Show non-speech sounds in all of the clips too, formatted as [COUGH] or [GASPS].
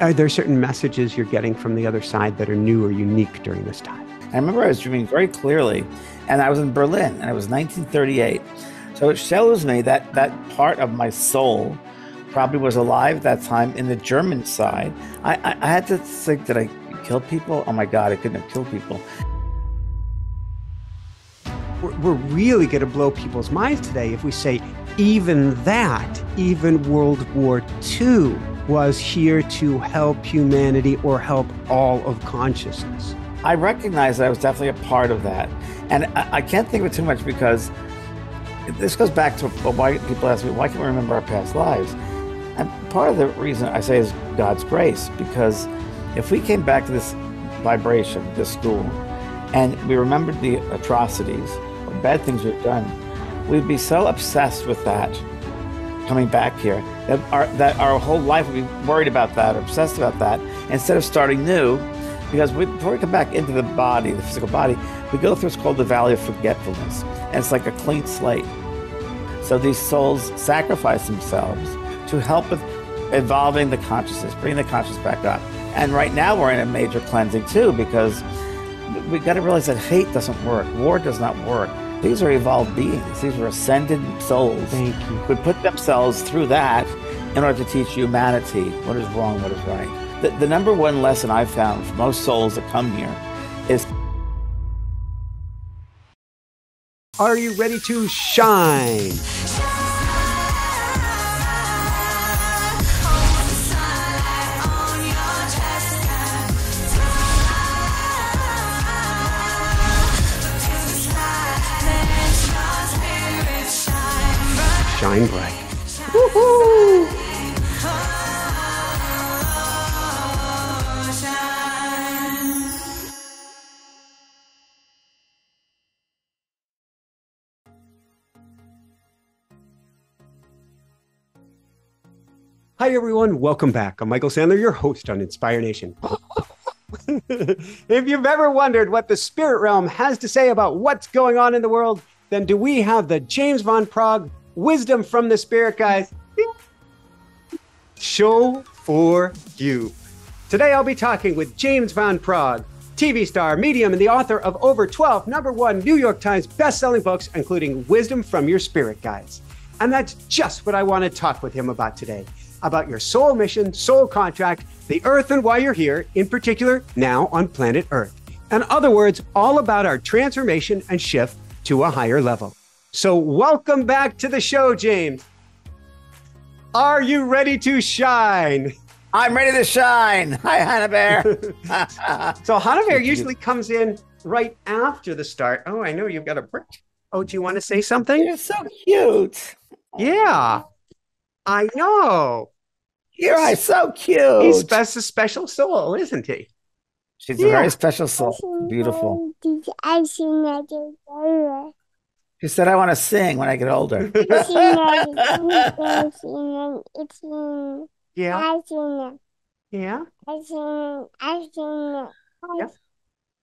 Are there certain messages you're getting from the other side that are new or unique during this time? I remember I was dreaming very clearly, and I was in Berlin, and it was 1938. So it shows me that that part of my soul probably was alive at that time in the German side. I, I, I had to think, that I killed people? Oh my God, I couldn't have killed people. We're, we're really going to blow people's minds today if we say even that, even World War II was here to help humanity or help all of consciousness. I recognize that I was definitely a part of that. And I, I can't think of it too much because this goes back to why people ask me, why can't we remember our past lives? And part of the reason I say is God's grace, because if we came back to this vibration, this school, and we remembered the atrocities or bad things we've done, we'd be so obsessed with that coming back here that our, that our whole life would be worried about that, or obsessed about that, instead of starting new. Because we, before we come back into the body, the physical body, we go through what's called the valley of forgetfulness. And it's like a clean slate. So these souls sacrifice themselves to help with evolving the consciousness, bringing the consciousness back up. And right now we're in a major cleansing too, because we've got to realize that hate doesn't work, war does not work. These are evolved beings. These are ascended souls Thank you. who put themselves through that in order to teach humanity what is wrong, what is right. The, the number one lesson I've found for most souls that come here is Are you ready to shine? Shine bright. Hi, everyone. Welcome back. I'm Michael Sandler, your host on Inspire Nation. [LAUGHS] if you've ever wondered what the spirit realm has to say about what's going on in the world, then do we have the James Van Praagh Wisdom from the Spirit Guys show for you. Today, I'll be talking with James Van Praagh, TV star, medium, and the author of over 12 number one New York Times best-selling books, including Wisdom from Your Spirit Guides. And that's just what I want to talk with him about today about your soul mission, soul contract, the earth and why you're here, in particular, now on planet Earth. In other words, all about our transformation and shift to a higher level. So, welcome back to the show, James. Are you ready to shine? I'm ready to shine. [LAUGHS] Hi, Hannah Bear. [LAUGHS] [LAUGHS] So, Hannah Bear usually comes in right after the start. Oh, I know you've got a break. Oh, do you want to say something? You're so cute. Yeah, I know. You're so cute. He's best a special soul, isn't he? She's a very special soul. Beautiful. I seen that together. She said, I want to sing when I get older. [LAUGHS] [LAUGHS] I seen that. I seen It's in. Yeah, I seen it. yeah. I seen. I seen it. Yep.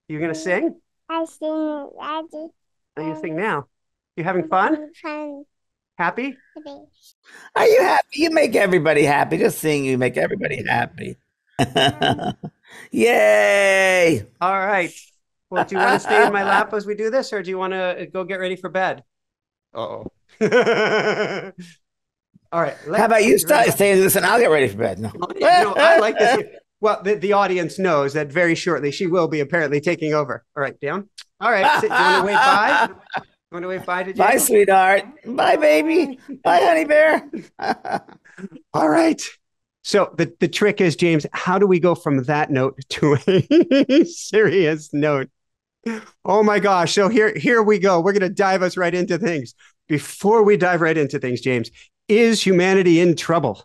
You're gonna sing? I seen it. I just. Are you sing now? You having fun? Fun. Happy? today. Are you happy? You make everybody happy. Just seeing you make everybody happy. [LAUGHS] Yay! All right. Well, do you want to stay in my [LAUGHS] lap as we do this, or do you want to uh, go get ready for bed? Uh-oh. [LAUGHS] All right. let- How about you start saying this and I'll get ready for bed? No. You know, I like this. [LAUGHS] Well, the, the audience knows that very shortly she will be apparently taking over. All right, down. All right. sit- Do you want to wave bye? You want to wave bye to Bye, sweetheart. Bye, baby. Bye, honey bear. All right. So the, the trick is, James, how do we go from that note to a serious note? Oh my gosh. So here, here we go. We're going to dive us right into things. Before we dive right into things, James, is humanity in trouble?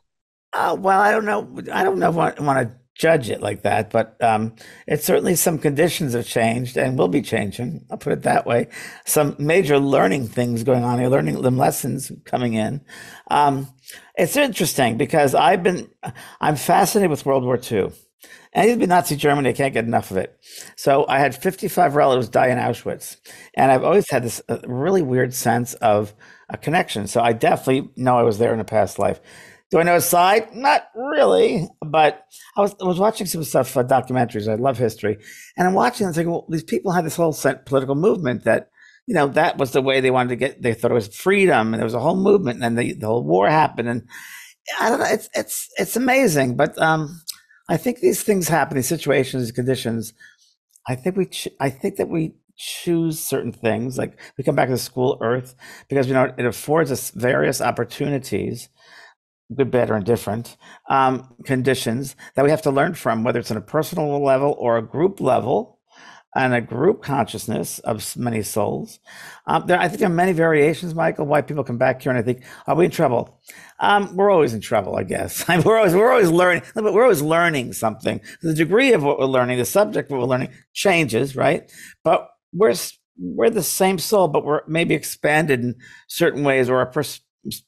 Oh, well, I don't know. I don't know want to judge it like that, but um, it's certainly some conditions have changed and will be changing. I'll put it that way. Some major learning things going on here, learning them lessons coming in. Um, it's interesting because I've been, I'm fascinated with World War II. And even Nazi Germany, I can't get enough of it. So I had 55 relatives die in Auschwitz. And I've always had this uh, really weird sense of a connection. So I definitely know I was there in a past life. Do I know his side? Not really, but I was I was watching some stuff, uh, documentaries. I love history, and I'm watching and thinking, well, these people had this whole political movement that you know that was the way they wanted to get. They thought it was freedom, and there was a whole movement, and the the whole war happened, and I don't know. It's it's it's amazing, but um, I think these things happen, these situations, these conditions. I think we ch- I think that we choose certain things. Like we come back to school Earth because you know it affords us various opportunities, good, bad, or indifferent um, conditions that we have to learn from, whether it's on a personal level or a group level and a group consciousness of many souls. Um, there, I think there are many variations, Michael, why people come back here and I think, are we in trouble? Um, we're always in trouble, I guess. [LAUGHS] we're always we're always learning, but we're always learning something. The degree of what we're learning, the subject of what we're learning changes, right? But we're we're the same soul, but we're maybe expanded in certain ways, or our per-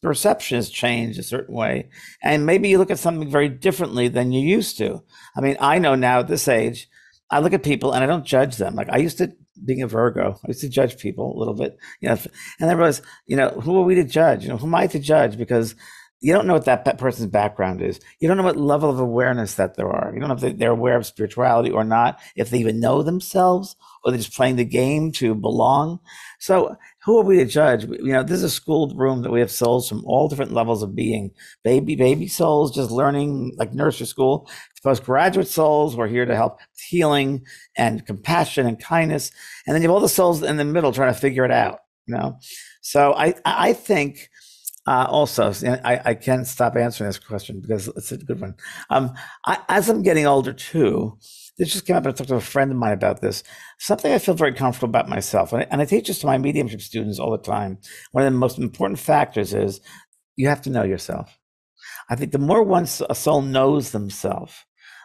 perception has changed a certain way, and maybe you look at something very differently than you used to. I mean, I know now at this age I look at people and I don't judge them. Like I used to being a Virgo, I used to judge people a little bit, you know, and I realized, you know, who are we to judge? You know, who am I to judge? Because you don't know what that person's background is. You don't know what level of awareness that there are. You don't know if they're aware of spirituality or not, if they even know themselves or they're just playing the game to belong. So who are we to judge? You know, this is a schooled room that we have souls from all different levels of being. Baby, baby souls just learning like nursery school. Postgraduate souls, we're here to help healing and compassion and kindness. And then you have all the souls in the middle trying to figure it out, you know? So I, I think uh, also, I, I can't stop answering this question because it's a good one. Um, I, as I'm getting older too, this just came up and I talked to a friend of mine about this. Something I feel very comfortable about myself, and I, and I teach this to my mediumship students all the time. One of the most important factors is you have to know yourself. I think the more one a soul knows themselves,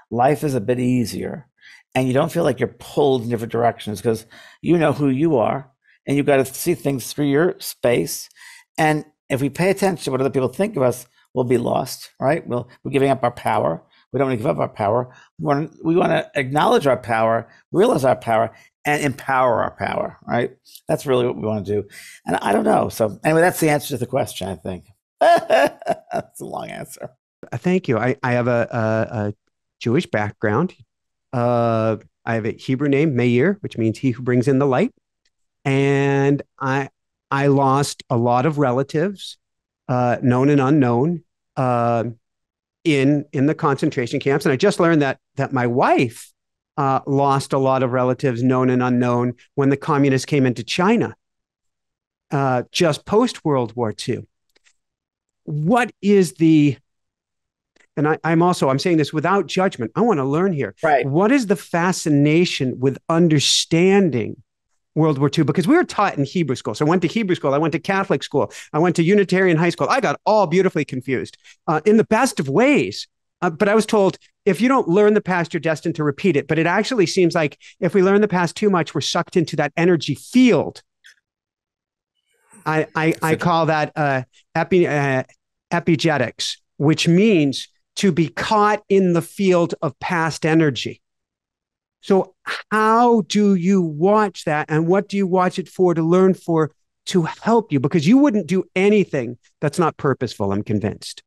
life is a bit easier, and you don't feel like you're pulled in different directions because you know who you are, and you've got to see things through your space. And if we pay attention to what other people think of us, we'll be lost, right? We'll, we're giving up our power. We don't want to give up our power. We want, we want to acknowledge our power, realize our power, and empower our power, right? That's really what we want to do. And I don't know. So, anyway, that's the answer to the question, I think. [LAUGHS] that's a long answer. Uh, thank you. I, I have a, a, a Jewish background. Uh, I have a Hebrew name, Meir, which means he who brings in the light. And I, I lost a lot of relatives, uh, known and unknown, uh, in in the concentration camps. And I just learned that that my wife uh, lost a lot of relatives, known and unknown, when the communists came into China, uh, just post World War II. What is the and I, am also I'm saying this without judgment. I want to learn here. Right. What is the fascination with understanding World War II because we were taught in Hebrew school. So I went to Hebrew school. I went to Catholic school. I went to Unitarian high school. I got all beautifully confused uh, in the best of ways. Uh, but I was told if you don't learn the past, you're destined to repeat it. But it actually seems like if we learn the past too much, we're sucked into that energy field. I, I, I call that uh, epi, uh, epigetics, which means to be caught in the field of past energy. So, how do you watch that? And what do you watch it for to learn for to help you? Because you wouldn't do anything that's not purposeful, I'm convinced.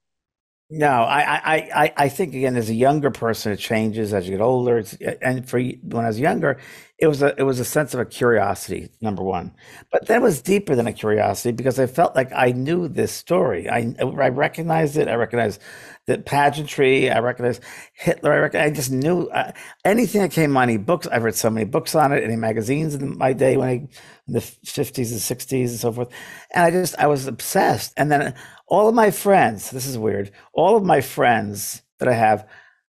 No, I, I, I, think again, as a younger person, it changes as you get older. It's, and for when I was younger, it was a, it was a sense of a curiosity, number one. But that was deeper than a curiosity because I felt like I knew this story. I, I recognized it. I recognized the pageantry. I recognized Hitler. I, rec- I just knew uh, anything that came on any books. I've read so many books on it, any magazines in my day when I, in the fifties and sixties and so forth. And I just, I was obsessed. And then all of my friends, this is weird, all of my friends that I have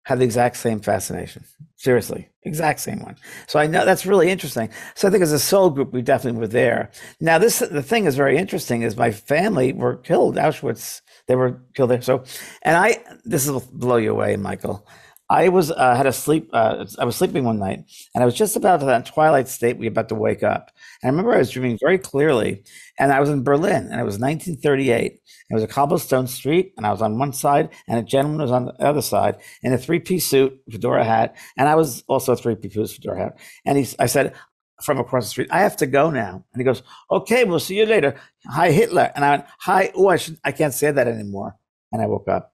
have the exact same fascination. Seriously, exact same one. So I know that's really interesting. So I think as a soul group, we definitely were there. Now, this the thing is very interesting is my family were killed Auschwitz. They were killed there. So, and I this will blow you away, Michael. I was uh, had a sleep. Uh, I was sleeping one night, and I was just about to that twilight state. We about to wake up, and I remember I was dreaming very clearly, and I was in Berlin, and it was 1938. It was a cobblestone street, and I was on one side, and a gentleman was on the other side in a three-piece suit, fedora hat, and I was also a three-piece fedora hat. And he, I said from across the street, "I have to go now," and he goes, "Okay, we'll see you later." Hi, Hitler, and I went, "Hi." Oh, I should, I can't say that anymore, and I woke up.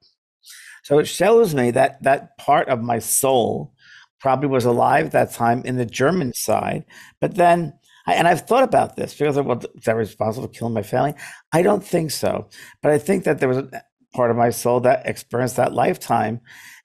So it shows me that that part of my soul probably was alive at that time in the German side. But then, I, and I've thought about this because, well, is that responsible for killing my family? I don't think so. But I think that there was a part of my soul that experienced that lifetime.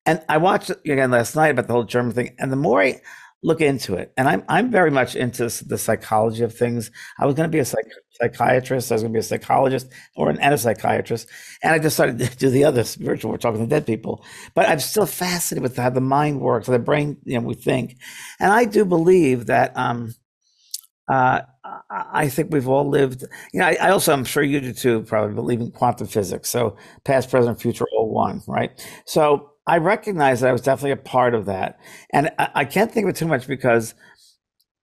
And I watched again last night about the whole German thing. And the more I look into it, and I'm I'm very much into the psychology of things. I was going to be a psych- psychiatrist. I was going to be a psychologist or an, and a psychiatrist, and I decided to do the other spiritual. We're talking to dead people, but I'm still fascinated with how the mind works, how the brain, you know, we think, and I do believe that. Um, uh, I think we've all lived. You know, I, I, also, I'm sure you do too, probably believe in quantum physics. So, past, present, future, all one, right? So, I recognize that I was definitely a part of that. And I, I can't think of it too much because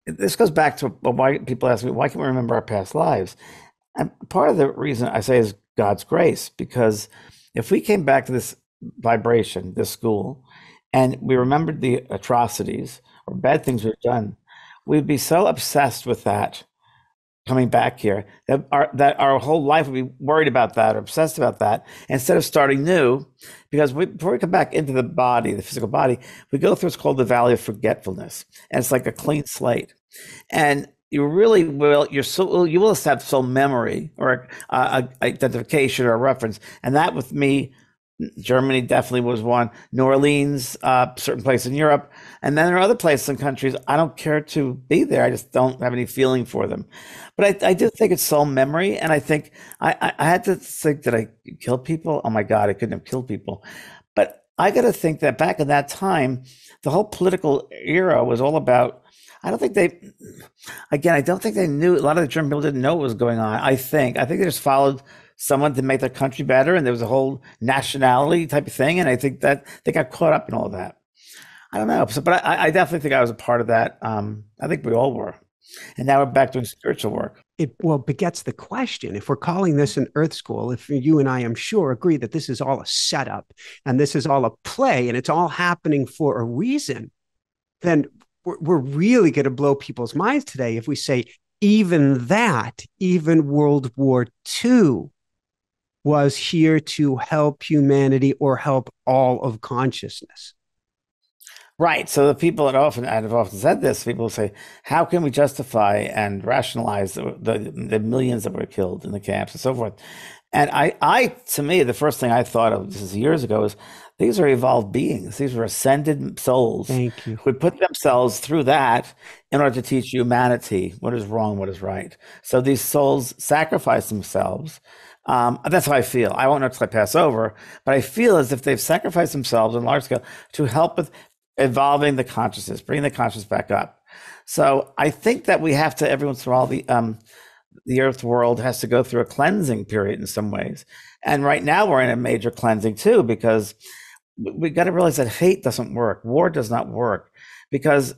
this goes back to why people ask me, why can't we remember our past lives? And part of the reason I say is God's grace, because if we came back to this vibration, this school, and we remembered the atrocities or bad things we've done, we'd be so obsessed with that coming back here that our that our whole life would be worried about that or obsessed about that instead of starting new. Because we, before we come back into the body the physical body we go through what's called the valley of forgetfulness and it's like a clean slate. And you really will you're so you will have some memory or uh, a identification or reference. And that with me Germany definitely was one. New Orleans, uh, certain place in Europe, and then there are other places and countries. I don't care to be there. I just don't have any feeling for them. But I, I do think it's soul memory, and I think I, I had to think that I killed people. Oh my God, I couldn't have killed people. But I got to think that back in that time, the whole political era was all about. I don't think they, again, I don't think they knew. A lot of the German people didn't know what was going on. I think. I think they just followed someone to make their country better, and there was a whole nationality type of thing. And I think that they got caught up in all that. I don't know, so, but I, I, definitely think I was a part of that. Um, I think we all were. And now we're back doing spiritual work. It well begets the question if we're calling this an earth school, if you and I am sure agree that this is all a setup and this is all a play and it's all happening for a reason, then we're, we're really going to blow people's minds today if we say even that, even World War II was here to help humanity or help all of consciousness. Right. So the people that often I've often said this, people say, how can we justify and rationalize the, the, the millions that were killed in the camps and so forth? And I, I, to me, the first thing I thought of this is years ago is these are evolved beings. These were ascended souls Thank you. who put themselves through that in order to teach humanity what is wrong, what is right. So these souls sacrifice themselves um, that's how I feel. I won't know until I pass over, but I feel as if they've sacrificed themselves on large scale to help with evolving the consciousness, bringing the consciousness back up. So I think that we have to every once in a while the um, the Earth world has to go through a cleansing period in some ways, and right now we're in a major cleansing too because we got to realize that hate doesn't work, war does not work, because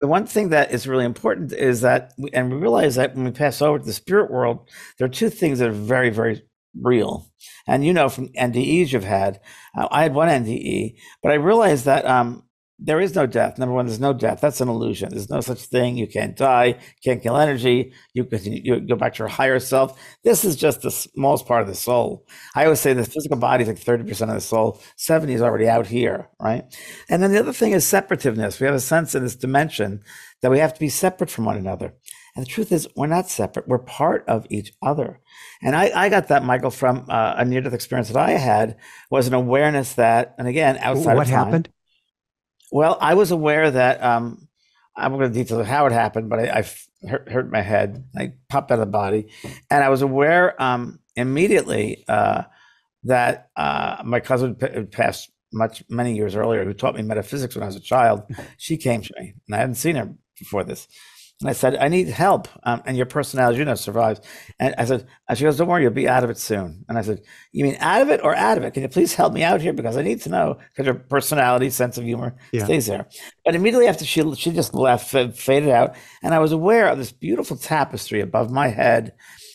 the one thing that is really important is that, we, and we realize that when we pass over to the spirit world, there are two things that are very, very real. And you know from NDEs you've had, uh, I had one NDE, but I realized that um, there is no death. Number one, there's no death. That's an illusion. There's no such thing. You can't die. Can't kill energy. You continue, you go back to your higher self. This is just the smallest part of the soul. I always say the physical body is like 30% of the soul. 70 is already out here, right? And then the other thing is separativeness. We have a sense in this dimension that we have to be separate from one another. And the truth is, we're not separate. We're part of each other. And I, I got that, Michael, from uh, a near-death experience that I had was an awareness that, and again, outside what of time, happened? Well, I was aware that um, I'm going to detail how it happened, but I, I hurt, hurt, my head. I popped out of the body, and I was aware um, immediately uh, that uh, my cousin passed much many years earlier, who taught me metaphysics when I was a child. She came to me, and I hadn't seen her before this. And I said, I need help. Um, and your personality, you know, survives. And I said, and she goes, don't worry, you'll be out of it soon. And I said, you mean out of it or out of it? Can you please help me out here? Because I need to know because your personality, sense of humor yeah. stays there. But immediately after she, she just left, faded out. And I was aware of this beautiful tapestry above my head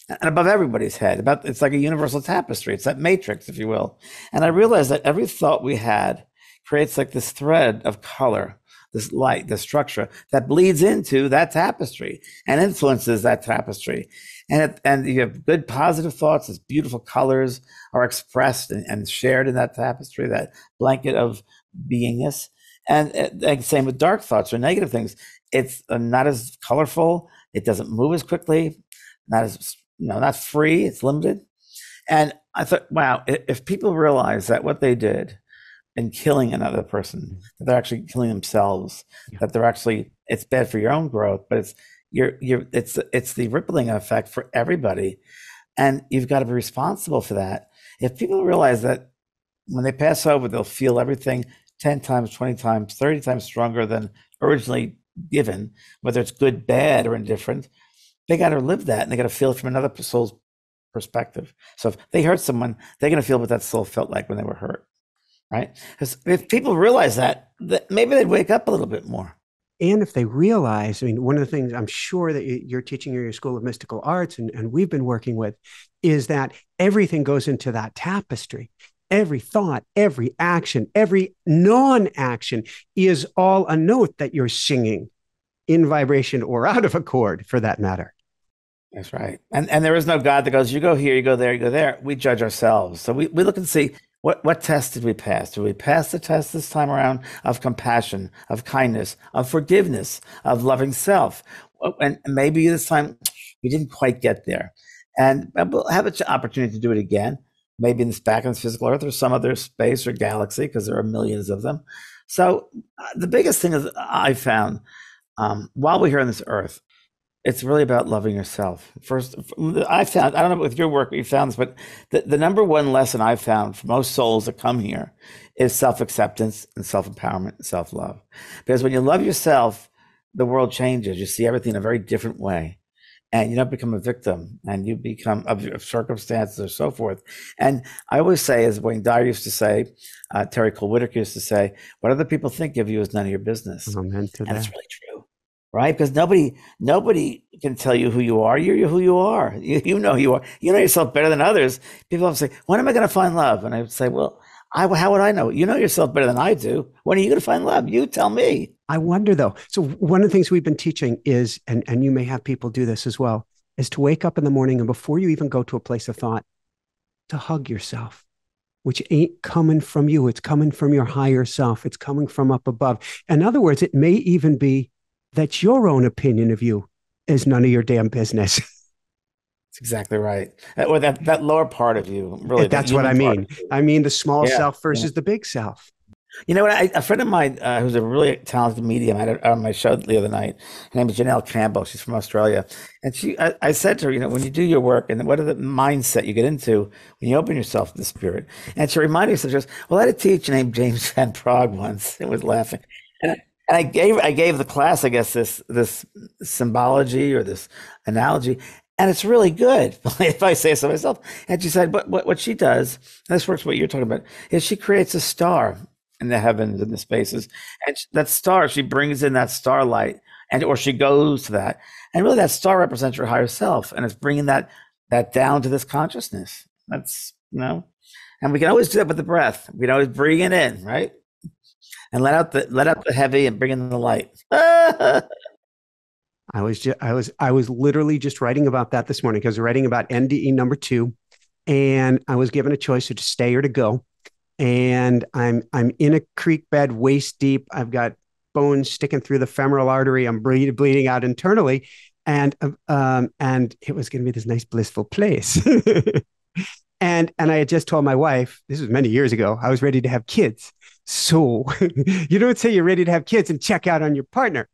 and above everybody's head. About It's like a universal tapestry. It's that matrix, if you will. And I realized that every thought we had creates like this thread of color this light, the structure that bleeds into that tapestry and influences that tapestry. And, it, and you have good positive thoughts as beautiful colors are expressed and, and shared in that tapestry, that blanket of beingness. And, and same with dark thoughts or negative things. It's uh, not as colorful. It doesn't move as quickly. Not as you know, not free. It's limited. And I thought, wow, if people realize that what they did in killing another person, that they're actually killing themselves, yeah. that they're actually it's bad for your own growth, but it's you're you're it's it's the rippling effect for everybody, and you've got to be responsible for that. If people realize that when they pass over, they'll feel everything ten times, twenty times, thirty times stronger than originally given, whether it's good, bad, or indifferent. They got to live that, and they got to feel it from another soul's perspective. So if they hurt someone, they're going to feel what that soul felt like when they were hurt, right? Because if people realize that, that maybe they'd wake up a little bit more. And if they realize, I mean, one of the things I'm sure that you're teaching in your School of Mystical Arts and, and we've been working with is that everything goes into that tapestry. Every thought, every action, every non action is all a note that you're singing in vibration or out of accord for that matter. That's right. And and there is no God that goes, you go here, you go there, you go there. We judge ourselves. So we, we look and see what, what test did we pass? Did we pass the test this time around of compassion, of kindness, of forgiveness, of loving self? And maybe this time we didn't quite get there. And we'll have an opportunity to do it again, maybe in this back in this physical earth or some other space or galaxy, because there are millions of them. So uh, the biggest thing is I found um, while we're here on this earth, it's really about loving yourself. First, I found, I don't know with your work you found this, but the, the number one lesson I found for most souls that come here is self acceptance and self empowerment and self love. Because when you love yourself, the world changes. You see everything in a very different way. And you don't become a victim and you become of, of circumstances or so forth. And I always say, as Wayne Dyer used to say, uh, Terry Cole Whittaker used to say, what other people think of you is none of your business. Amen and that. it's really true right? Because nobody nobody can tell you who you are. You're who you are. You, you know you are. You know yourself better than others. People say, "When am I going to find love?" And I would say, "Well, I, how would I know? You know yourself better than I do. When are you going to find love? You tell me." I wonder though. So one of the things we've been teaching is, and and you may have people do this as well, is to wake up in the morning and before you even go to a place of thought, to hug yourself which ain't coming from you. It's coming from your higher self. It's coming from up above. In other words, it may even be that your own opinion of you is none of your damn business. [LAUGHS] That's exactly right. Or that, that lower part of you, really. That's what I mean. I mean the small yeah, self versus yeah. the big self. You know what? I, a friend of mine uh, who's a really talented medium I had on my show the other night. Her name is Janelle Campbell. She's from Australia, and she. I, I, said to her, you know, when you do your work, and what are the mindset you get into when you open yourself to the spirit? And she reminded me, she goes, "Well, I had a teacher named James Van Praagh once." [LAUGHS] and was laughing, and and I gave I gave the class, I guess, this this symbology or this analogy, and it's really good [LAUGHS] if I say so myself. And she said, "But what what she does, this works. What you're talking about is she creates a star in the heavens and the spaces, and that star she brings in that starlight, and or she goes to that, and really that star represents your higher self, and it's bringing that that down to this consciousness. That's you know, and we can always do that with the breath. We can always bring it in, right? And let out the let out the heavy and bring in the light. [LAUGHS] I was just, I was I was literally just writing about that this morning because I was writing about NDE number two, and I was given a choice to stay or to go, and I'm I'm in a creek bed waist deep. I've got bones sticking through the femoral artery. I'm bleed, bleeding out internally, and um and it was going to be this nice blissful place. [LAUGHS] and and I had just told my wife this was many years ago. I was ready to have kids, so [LAUGHS] you don't say you're ready to have kids and check out on your partner.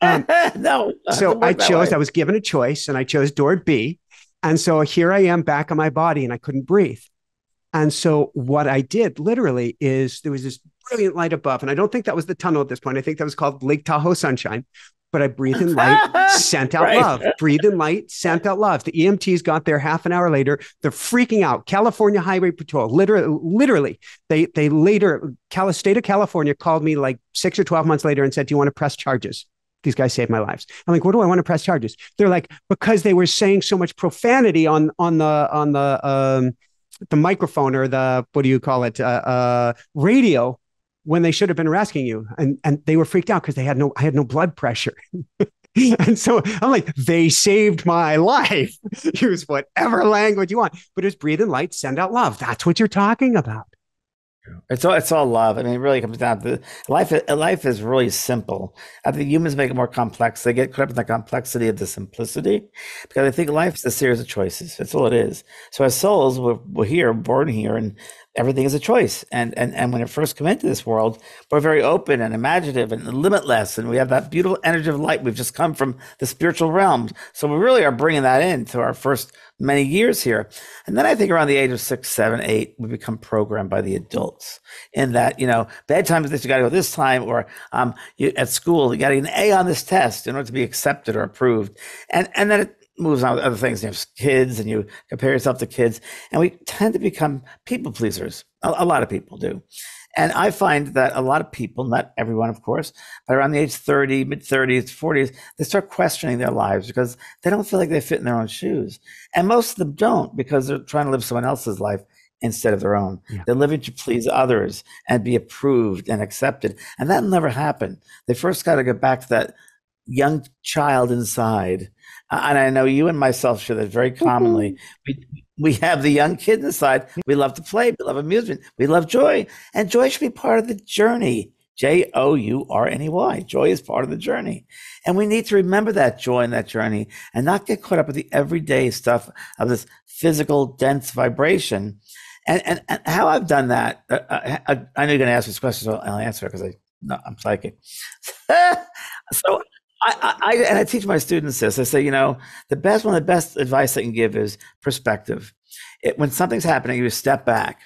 Um, [LAUGHS] no. So I chose, I was given a choice and I chose door B. And so here I am back on my body and I couldn't breathe. And so what I did literally is there was this brilliant light above. And I don't think that was the tunnel at this point. I think that was called Lake Tahoe Sunshine but I breathe in light, [LAUGHS] sent out right. love. Breathe in light, sent out love. The EMTs got there half an hour later. They're freaking out. California Highway Patrol, literally, literally, they they later, Cal- state of California called me like six or twelve months later and said, "Do you want to press charges?" These guys saved my lives. I'm like, what do I want to press charges? They're like, because they were saying so much profanity on on the on the um, the microphone or the what do you call it uh, uh, radio when they should have been rescuing you. And, and they were freaked out because they had no, I had no blood pressure. [LAUGHS] and so I'm like, they saved my life. [LAUGHS] Use whatever language you want, but just breathe in light, send out love. That's what you're talking about. It's all it's all love. I mean, it really comes down to life. Life is really simple. I think humans make it more complex. They get caught up in the complexity of the simplicity because I think life is a series of choices. That's all it is. So as souls, we're, we're here, born here, and everything is a choice. And and and when it first come into this world, we're very open and imaginative and limitless, and we have that beautiful energy of light. We've just come from the spiritual realms, so we really are bringing that into our first many years here. And then I think around the age of six, seven, eight, we become programmed by the adults in that, you know, bedtime is this, you got to go this time, or um, you, at school, you got to get an A on this test in order to be accepted or approved. And, and then it moves on with other things. You have kids and you compare yourself to kids. And we tend to become people pleasers. A, a lot of people do. And I find that a lot of people, not everyone, of course, but around the age 30, mid 30s, 40s, they start questioning their lives because they don't feel like they fit in their own shoes. And most of them don't because they're trying to live someone else's life instead of their own. Yeah. They're living to please others and be approved and accepted. And that'll never happen. They first got to get back to that young child inside and I know you and myself share that very commonly. Mm-hmm. We we have the young kid inside. We love to play. We love amusement. We love joy, and joy should be part of the journey. J O U R N E Y. Joy is part of the journey, and we need to remember that joy in that journey, and not get caught up with the everyday stuff of this physical dense vibration. And and, and how I've done that, uh, I, uh, I, know you're going to ask this question, so I'll answer it because I no, I'm psychic. [LAUGHS] so I, I, and I teach my students this. I say, you know, the best one of the best advice I can give is perspective. It, when something's happening, you step back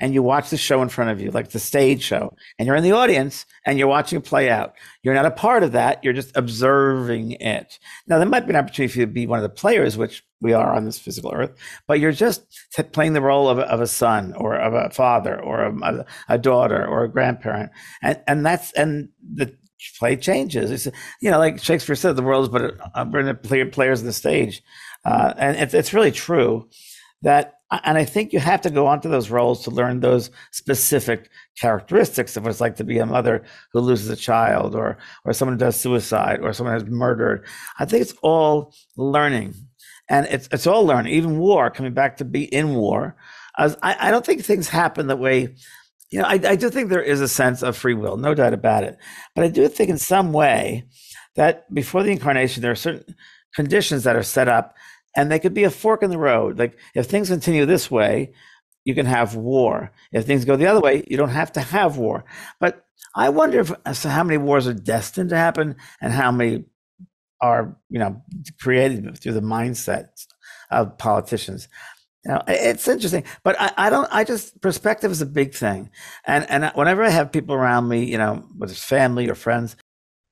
and you watch the show in front of you, like the stage show, and you're in the audience and you're watching it play out. You're not a part of that. You're just observing it. Now, there might be an opportunity for you to be one of the players, which we are on this physical earth, but you're just playing the role of a, of a son or of a father or a, a daughter or a grandparent. And, and that's, and the, play changes. It's you know, like Shakespeare said, the world is but a, a players on the stage, uh, and it's it's really true that. And I think you have to go onto those roles to learn those specific characteristics of what it's like to be a mother who loses a child, or or someone who does suicide, or someone who's murdered. I think it's all learning, and it's it's all learning. Even war, coming back to be in war. I, I don't think things happen the way you know, I, I do think there is a sense of free will, no doubt about it. But I do think in some way that before the incarnation, there are certain conditions that are set up and they could be a fork in the road. Like if things continue this way, you can have war. If things go the other way, you don't have to have war. But I wonder if, as to how many wars are destined to happen and how many are, you know, created through the mindset of politicians. You know, it's interesting, but I, I, don't. I just perspective is a big thing, and and whenever I have people around me, you know, whether it's family or friends,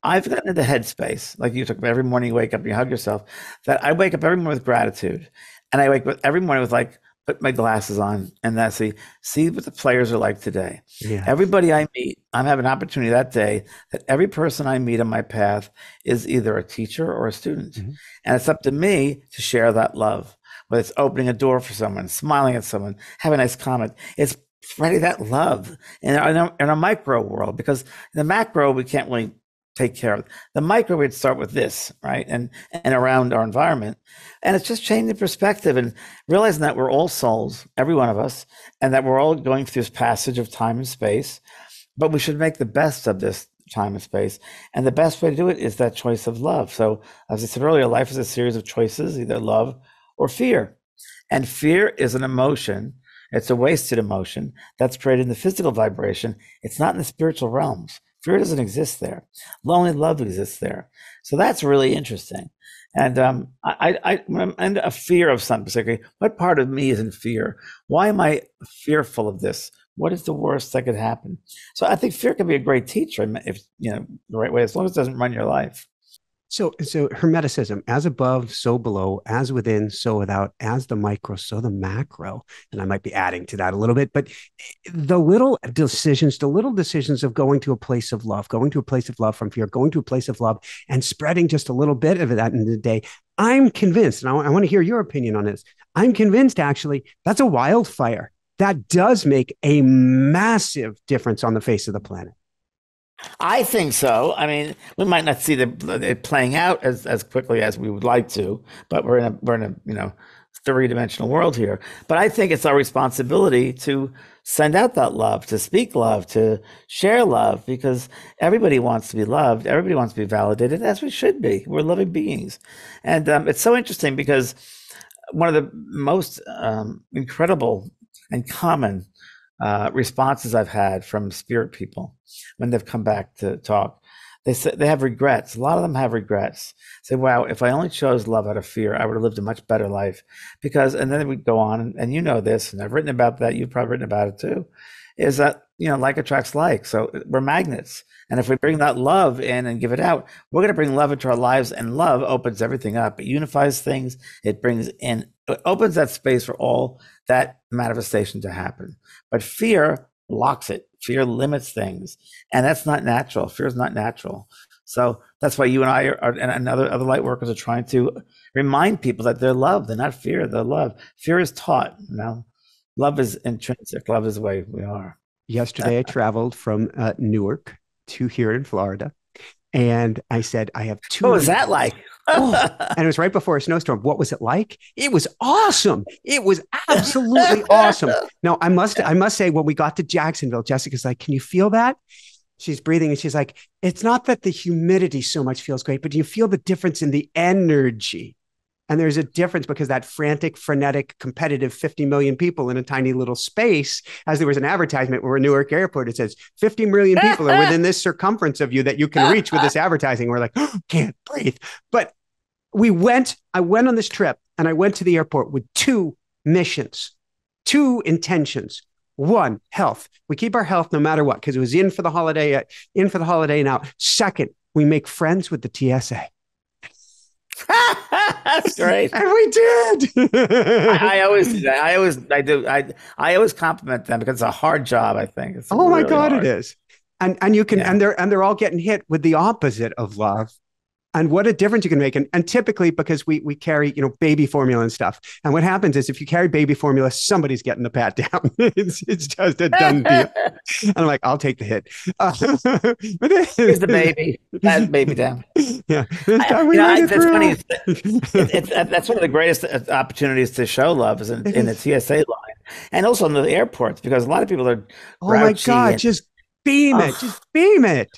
I've gotten into headspace, like you talk about. Every morning you wake up and you hug yourself. That I wake up every morning with gratitude, and I wake up every morning with like put my glasses on and that's see see what the players are like today. Yeah. Everybody I meet, I'm having an opportunity that day that every person I meet on my path is either a teacher or a student, mm-hmm. and it's up to me to share that love whether it's opening a door for someone, smiling at someone, have a nice comment. It's spreading that love in a, in a micro world because the macro, we can't really take care of. The micro, we'd start with this, right? And, and around our environment. And it's just changing perspective and realizing that we're all souls, every one of us, and that we're all going through this passage of time and space. But we should make the best of this time and space. And the best way to do it is that choice of love. So, as I said earlier, life is a series of choices, either love or fear. And fear is an emotion. It's a wasted emotion that's created in the physical vibration. It's not in the spiritual realms. Fear doesn't exist there. Lonely love exists there. So that's really interesting. And um, I, I, I'm a fear of something. Particularly, what part of me is in fear? Why am I fearful of this? What is the worst that could happen? So I think fear can be a great teacher if you know the right way, as long as it doesn't run your life. So, so Hermeticism, as above, so below, as within, so without, as the micro, so the macro. And I might be adding to that a little bit, but eh, the little decisions, the little decisions of going to a place of love, going to a place of love from fear, going to a place of love, and spreading just a little bit of that in the day. I'm convinced, and I want to hear your opinion on this. I'm convinced actually that's a wildfire that does make a massive difference on the face of the planet. I think so. I mean, we might not see the, it playing out as, as quickly as we would like to, but we're in a we're in a you know three dimensional world here. But I think it's our responsibility to send out that love, to speak love, to share love, because everybody wants to be loved. Everybody wants to be validated, as we should be. We're loving beings, and um, it's so interesting because one of the most um, incredible and common uh, responses I've had from spirit people when they've come back to talk. They say they have regrets. A lot of them have regrets. Say, "Wow, if I only chose love out of fear, I would have lived a much better life." Because, and then we go on, and, and you know this, and I've written about that. You've probably written about it too. Is that you know, like attracts like. So we're magnets, and if we bring that love in and give it out, we're going to bring love into our lives, and love opens everything up. It unifies things. It brings in, it opens that space for all that manifestation to happen. But fear blocks it. Fear limits things, and that's not natural. Fear is not natural. So that's why you and I are, are, and other other light workers are trying to remind people that they're love. They're not fear. They're love. Fear is taught. You know, love is intrinsic. Love is the way we are. Yesterday, I traveled from uh, Newark to here in Florida, and I said I have two. What was that like? Oh, and it was right before a snowstorm. What was it like? It was awesome. It was absolutely [LAUGHS] awesome. Now I must I must say when we got to Jacksonville, Jessica's like, "Can you feel that?" She's breathing and she's like, "It's not that the humidity so much feels great, but do you feel the difference in the energy?" And there's a difference because that frantic, frenetic, competitive 50 million people in a tiny little space, as there was an advertisement where Newark Airport, it says 50 million people are within this circumference of you that you can reach with this advertising. We're like, oh, [GASPS] can't breathe. But we went, I went on this trip and I went to the airport with two missions, two intentions. One, health. We keep our health no matter what, because it was in for the holiday, in for the holiday now. Second, we make friends with the TSA. That's [LAUGHS] great. And we did. I, I, always do that. I always I do I I always compliment them because it's a hard job, I think. It's oh really my God, hard. it is. And and you can yeah. and they're and they're all getting hit with the opposite of love and what a difference you can make. And, and typically because we we carry, you know, baby formula and stuff. And what happens is if you carry baby formula, somebody's getting the pat [LAUGHS] down. it's, it's just a done deal. [LAUGHS] and I'm like, I'll take the hit. Uh, [LAUGHS] but Here's the baby. Pat baby down. Yeah. I, you know, that's funny. It's, it's, that's one of the greatest uh, opportunities to show love is in, in the TSA line and also in the airports because a lot of people are. Oh my God, and, just beam it. Just beam it.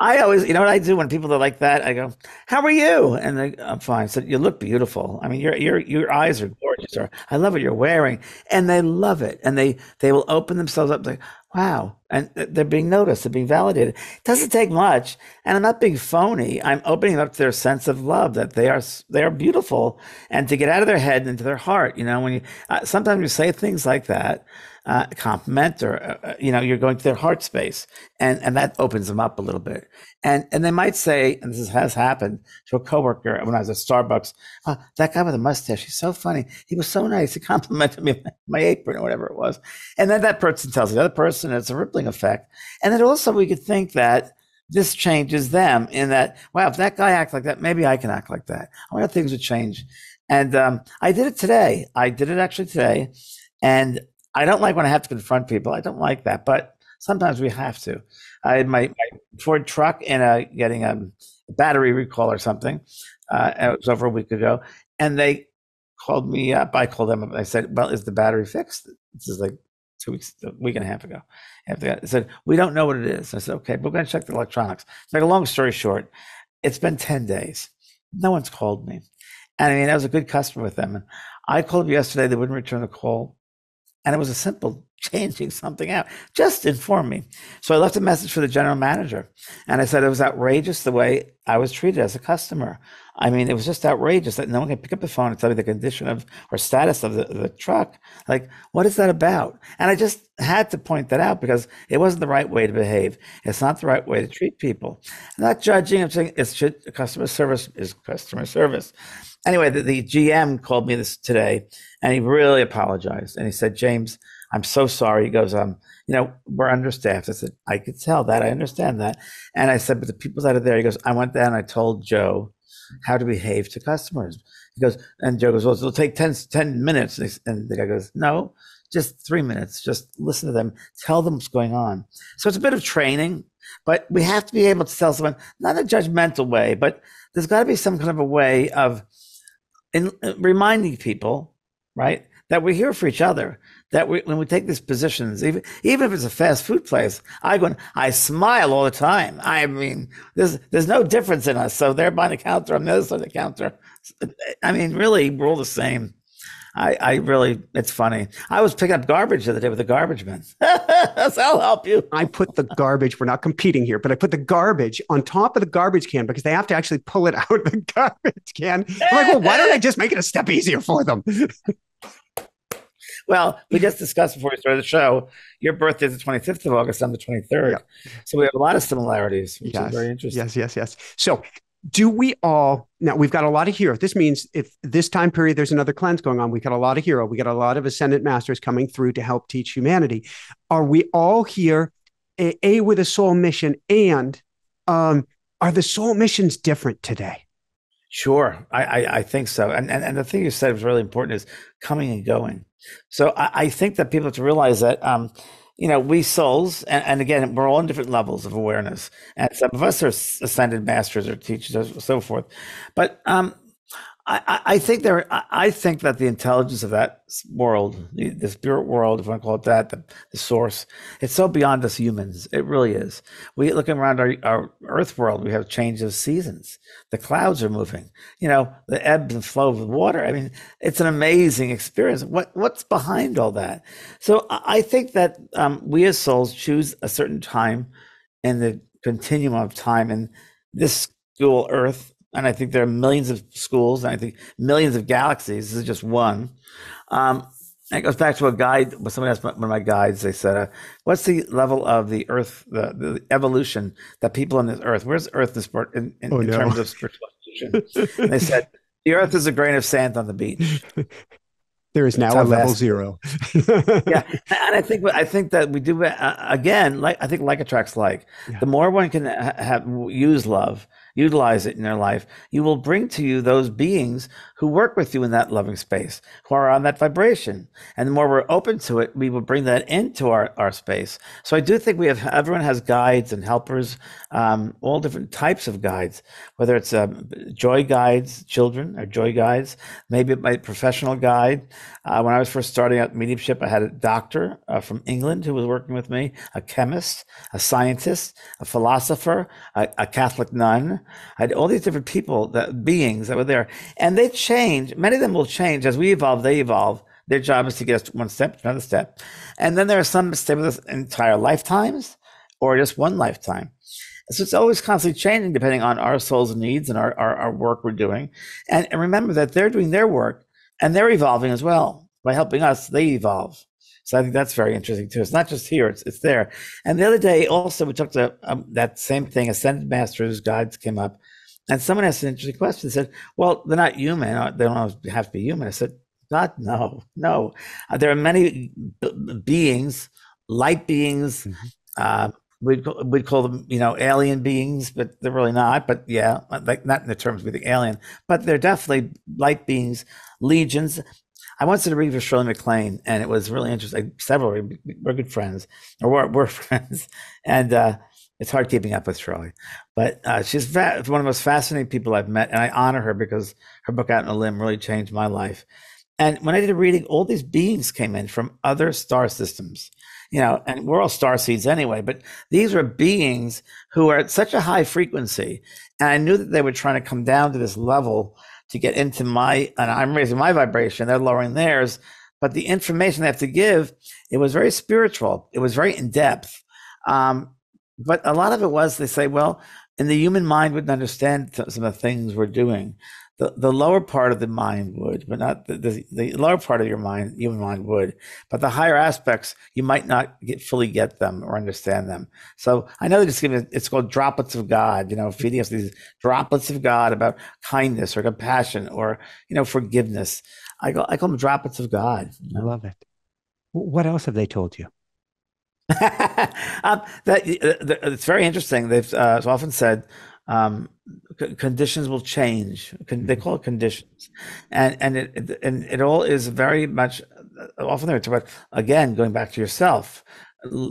I always, you know what I do when people are like that? I go, "How are you?" And they, I'm fine. So you look beautiful. I mean, your your your eyes are gorgeous. Or I love what you're wearing, and they love it, and they they will open themselves up like, "Wow!" And they're being noticed, they're being validated. It doesn't take much, and I'm not being phony. I'm opening up their sense of love that they are they are beautiful, and to get out of their head and into their heart. You know, when you uh, sometimes you say things like that uh, compliment or uh, uh, you know you're going to their heart space and and that opens them up a little bit. And and they might say and this has happened to a coworker when I was at Starbucks oh, that guy with the mustache he's so funny. He was so nice. He [LAUGHS] complimented me my apron or whatever it was. And then that person tells the other person it's a rippling effect. And then also we could think that this changes them in that wow if that guy acts like that maybe I can act like that. I wonder if things would change. And um, I did it today. I did it actually today. And I don't like when I have to confront people. I don't like that, but sometimes we have to. I had my, my Ford truck in a getting a battery recall or something. Uh, it was over a week ago, and they called me up. I called them up. I said, "Well, is the battery fixed?" This is like two weeks, a week and a half ago. I said, "We don't know what it is." I said, "Okay, we're going to check the electronics." Like a long story short, it's been ten days. No one's called me, and I mean, I was a good customer with them. And I called yesterday. They wouldn't return the call. And it was a simple [LAUGHS] changing something out. Just inform me. So I left a message for the general manager and I said it was outrageous the way I was treated as a customer. I mean, it was just outrageous that no one can pick up the phone and tell me the condition of or status of the, the truck. Like, what is that about? And I just had to point that out because it wasn't the right way to behave. It's not the right way to treat people. I'm not judging. I'm saying it's should, customer service is customer service anyway, the, the, GM called me this today, and he really apologized. And he said, "James, I'm so sorry." He goes, "Um, you know, we're understaffed." I said, "I could tell that. I understand that." And I said, "But the people that are there," he goes, "I went down. I told Joe how to behave to customers." He goes, and Joe goes, "Well, it'll take 10, 10 minutes." And the guy goes, "No." just three minutes, just listen to them, tell them what's going on. So it's a bit of training, but we have to be able to tell someone, not in a judgmental way, but there's got to be some kind of a way of in, reminding people, right, that we're here for each other. That we, when we take these positions, even even if it's a fast food place, I go, I smile all the time. I mean, there's there's no difference in us. So they're behind the counter, I'm the other side of the counter. I mean, really, we're all the same. I, I really, it's funny. I was picking up garbage the other day with the garbage bin. [LAUGHS] so I'll help you. I put the garbage, we're not competing here, but I put the garbage on top of the garbage can because they have to actually pull it [LAUGHS] out of the garbage can. I'm like, well, why don't I just make it a step easier for them? [LAUGHS] well, we just [LAUGHS] discussed before we started the show. Your birthday is the 25th of August. I'm the 23rd. Yeah. So we have a lot of similarities, which yes. is very interesting. Yes, yes, yes. So do we all now we've got a lot of hero this means if this time period there's another cleanse going on we got a lot of hero we got a lot of ascendant masters coming through to help teach humanity are we all here a, a with a soul mission and um, are the soul missions different today sure i i, I think so and, and and the thing you said was really important is coming and going so i, I think that people have to realize that um, you know, we souls, and, and, again, we're all in different levels of awareness, and some of us are ascended masters or teachers, or so forth. But um, I, I, think there. I think that the intelligence of that world, the, spirit world, if I call it that, the, the, source, it's so beyond us humans. It really is. We looking around our, our Earth world, we have change of seasons. The clouds are moving. You know, the ebb and flow of the water. I mean, it's an amazing experience. What what's behind all that? So I think that um, we as souls choose a certain time in the continuum of time, and this school Earth and I think there are millions of schools, and I think millions of galaxies. This is just one. Um, it goes back to a guide. Somebody asked one of my guides, they said, uh, "What's the level of the Earth, the, the evolution that people on this Earth? Where's Earth in, in, in, oh, in no. terms of spiritual evolution?" they said, "The Earth is a grain of sand on the beach." [LAUGHS] There is now a level zero. [LAUGHS] yeah, [LAUGHS] and I think I think that we do uh, again. Like I think like attracts like. Yeah. The more one can ha- have use love, utilize it in their life, you will bring to you those beings who work with you in that loving space, who are on that vibration. And the more we're open to it, we will bring that into our, our space. So I do think we have, everyone has guides and helpers, um, all different types of guides, whether it's um, joy guides, children or joy guides, maybe my professional guide. Uh, when I was first starting out mediumship, I had a doctor uh, from England who was working with me, a chemist, a scientist, a philosopher, a, a Catholic nun, I had all these different people, that beings that were there, and they change. Many of them will change as we evolve. They evolve. Their job is to get us one step, another step, and then there are some stay with us entire lifetimes, or just one lifetime. So it's always constantly changing depending on our soul's needs and our, our, our work we're doing. And, and remember that they're doing their work and they're evolving as well. By helping us, they evolve. So I think that's very interesting too. It's not just here; it's it's there. And the other day, also, we talked to um, that same thing. Ascended Masters guides came up, and someone asked an interesting question. They said, "Well, they're not human. Uh, they don't have to be human." I said, "God, no, no. Uh, there are many b- beings, light beings." Mm-hmm. Uh, we'd we'd call them, you know, alien beings, but they're really not. But yeah, like not in the terms we the alien, but they're definitely light beings, legions. I once did a reading for Shirley MacLaine, and it was really interesting. Several we're good friends, or we're, we're [LAUGHS] friends, and uh, it's hard keeping up with Shirley. But uh, she's fa- one of the most fascinating people I've met, and I honor her because her book Out on a Limb really changed my life. And when I did a reading, all these beings came in from other star systems, you know, and we're all star seeds anyway. But these were beings who are at such a high frequency, and I knew that they were trying to come down to this level to get into my, and I'm raising my vibration, they're lowering theirs. But the information they have to give, it was very spiritual. It was very in depth. Um, but a lot of it was they say, well, and the human mind wouldn't understand some of the things we're doing the, the lower part of the mind would, but not the, the, the, lower part of your mind, human mind would. But the higher aspects, you might not get fully get them or understand them. So I know they just give it, it's called droplets of God, you know, feeding us these droplets of God about kindness or compassion or, you know, forgiveness. I, go, I call them droplets of God. You know? I love it. What else have they told you? [LAUGHS] um, that, uh, it's very interesting. They've uh, often said, um, c- conditions will change. Con- they call it conditions, and and it, it, and it all is very much often they talk about again going back to yourself,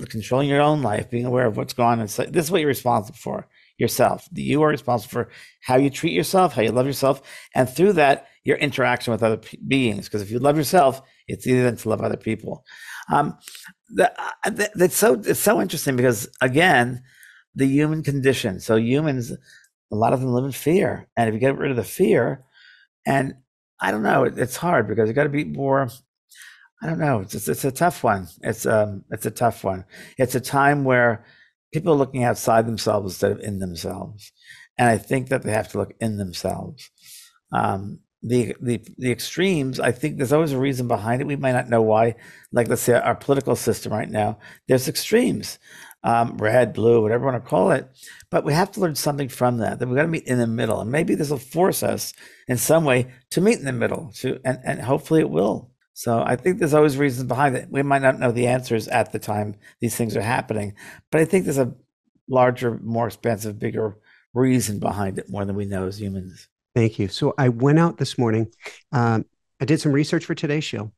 controlling your own life, being aware of what's going on. Inside. This is what you're responsible for yourself. You are responsible for how you treat yourself, how you love yourself, and through that, your interaction with other p- beings. Because if you love yourself, it's easier than to love other people. Um, that, uh, that's so it's so interesting because again, the human condition. So humans, a lot of them live in fear, and if you get rid of the fear, and I don't know, it, it's hard because you got to be more. I don't know. It's, it's a tough one. It's um it's a tough one. It's a time where people are looking outside themselves instead of in themselves, and I think that they have to look in themselves. Um, the the the extremes i think there's always a reason behind it. We might not know why. Like let's say our political system right now there's extremes um, red blue whatever you want to call it but we have to learn something from that that we've got to meet in the middle and maybe this will force us in some way to meet in the middle to and, and hopefully it will. So i think there's always reasons behind it. We might not know the answers at the time these things are happening but i think there's a larger more expansive bigger reason behind it more than we know as humans Thank you. So I went out this morning. Um, I did some research for today's show,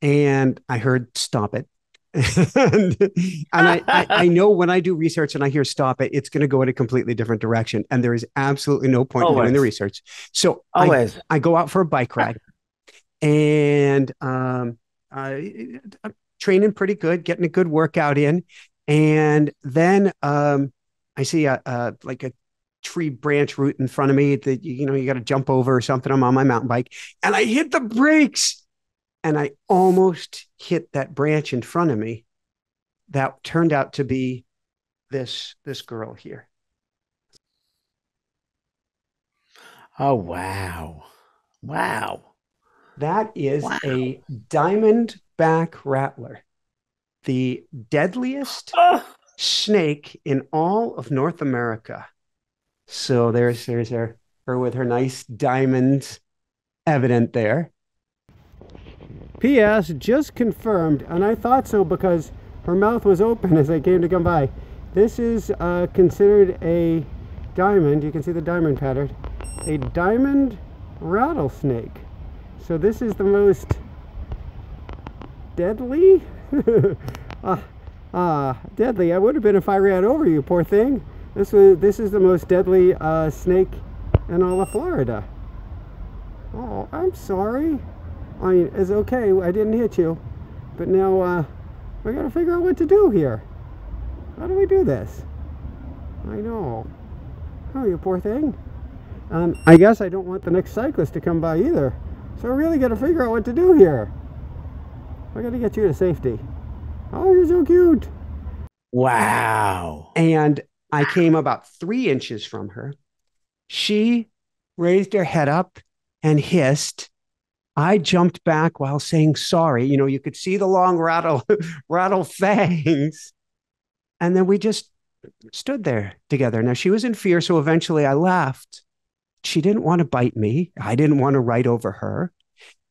and I heard "Stop It." [LAUGHS] and, and I, I, I, know when I do research and I hear stop it, it's going to go in a completely different direction. And there is absolutely no point Always. in doing the research. So Always. I, I go out for a bike ride and um, I, I'm training pretty good, getting a good workout in. And then um, I see a, a like a tree branch root in front of me that you know you got to jump over or something. I'm on my mountain bike and I hit the brakes and I almost hit that branch in front of me. That turned out to be this this girl here. Oh wow. Wow. That is wow. a diamondback rattler. The deadliest oh. snake in all of North America. So there's there's her her with her nice diamonds evident there. P.S. Just confirmed, and I thought so because her mouth was open [LAUGHS] as I came to come by. This is uh, considered a diamond. You can see the diamond pattern. A diamond rattlesnake. So this is the most deadly. [LAUGHS] ah, uh, deadly. I would have been if I ran over you, poor thing. This was this is the most deadly uh, snake in all of Florida. Oh, I'm sorry. I mean, it's okay. I didn't hit you, but now uh, we got to figure out what to do here. How do we do this? I know. Oh, you poor thing. Um, I guess I don't want the next cyclist to come by either. So I really got to figure out what to do here. I got to get you to safety. Oh, you're so cute. Wow. And I came about three inches from her. She raised her head up and hissed. I jumped back while saying sorry. You know, you could see the long rattle, [LAUGHS] rattle fangs. And then we just stood there together. Now she was in fear, so eventually I left. She didn't want to bite me. I didn't want to write over her.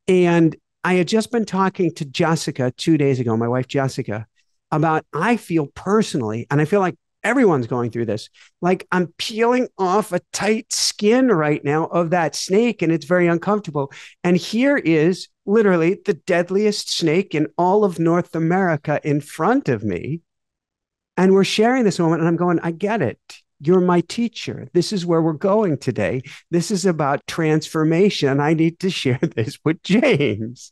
And I had just been talking to Jessica two days ago, my wife Jessica, about I feel personally, and I feel like everyone's going through this. Like I'm peeling off a tight skin right now of that snake, and it's very uncomfortable. And here is literally the deadliest snake in all of North America in front of me. And we're sharing this moment, and I'm going, I get it. You're my teacher. This is where we're going today. This is about transformation. I need to share [LAUGHS] this with James.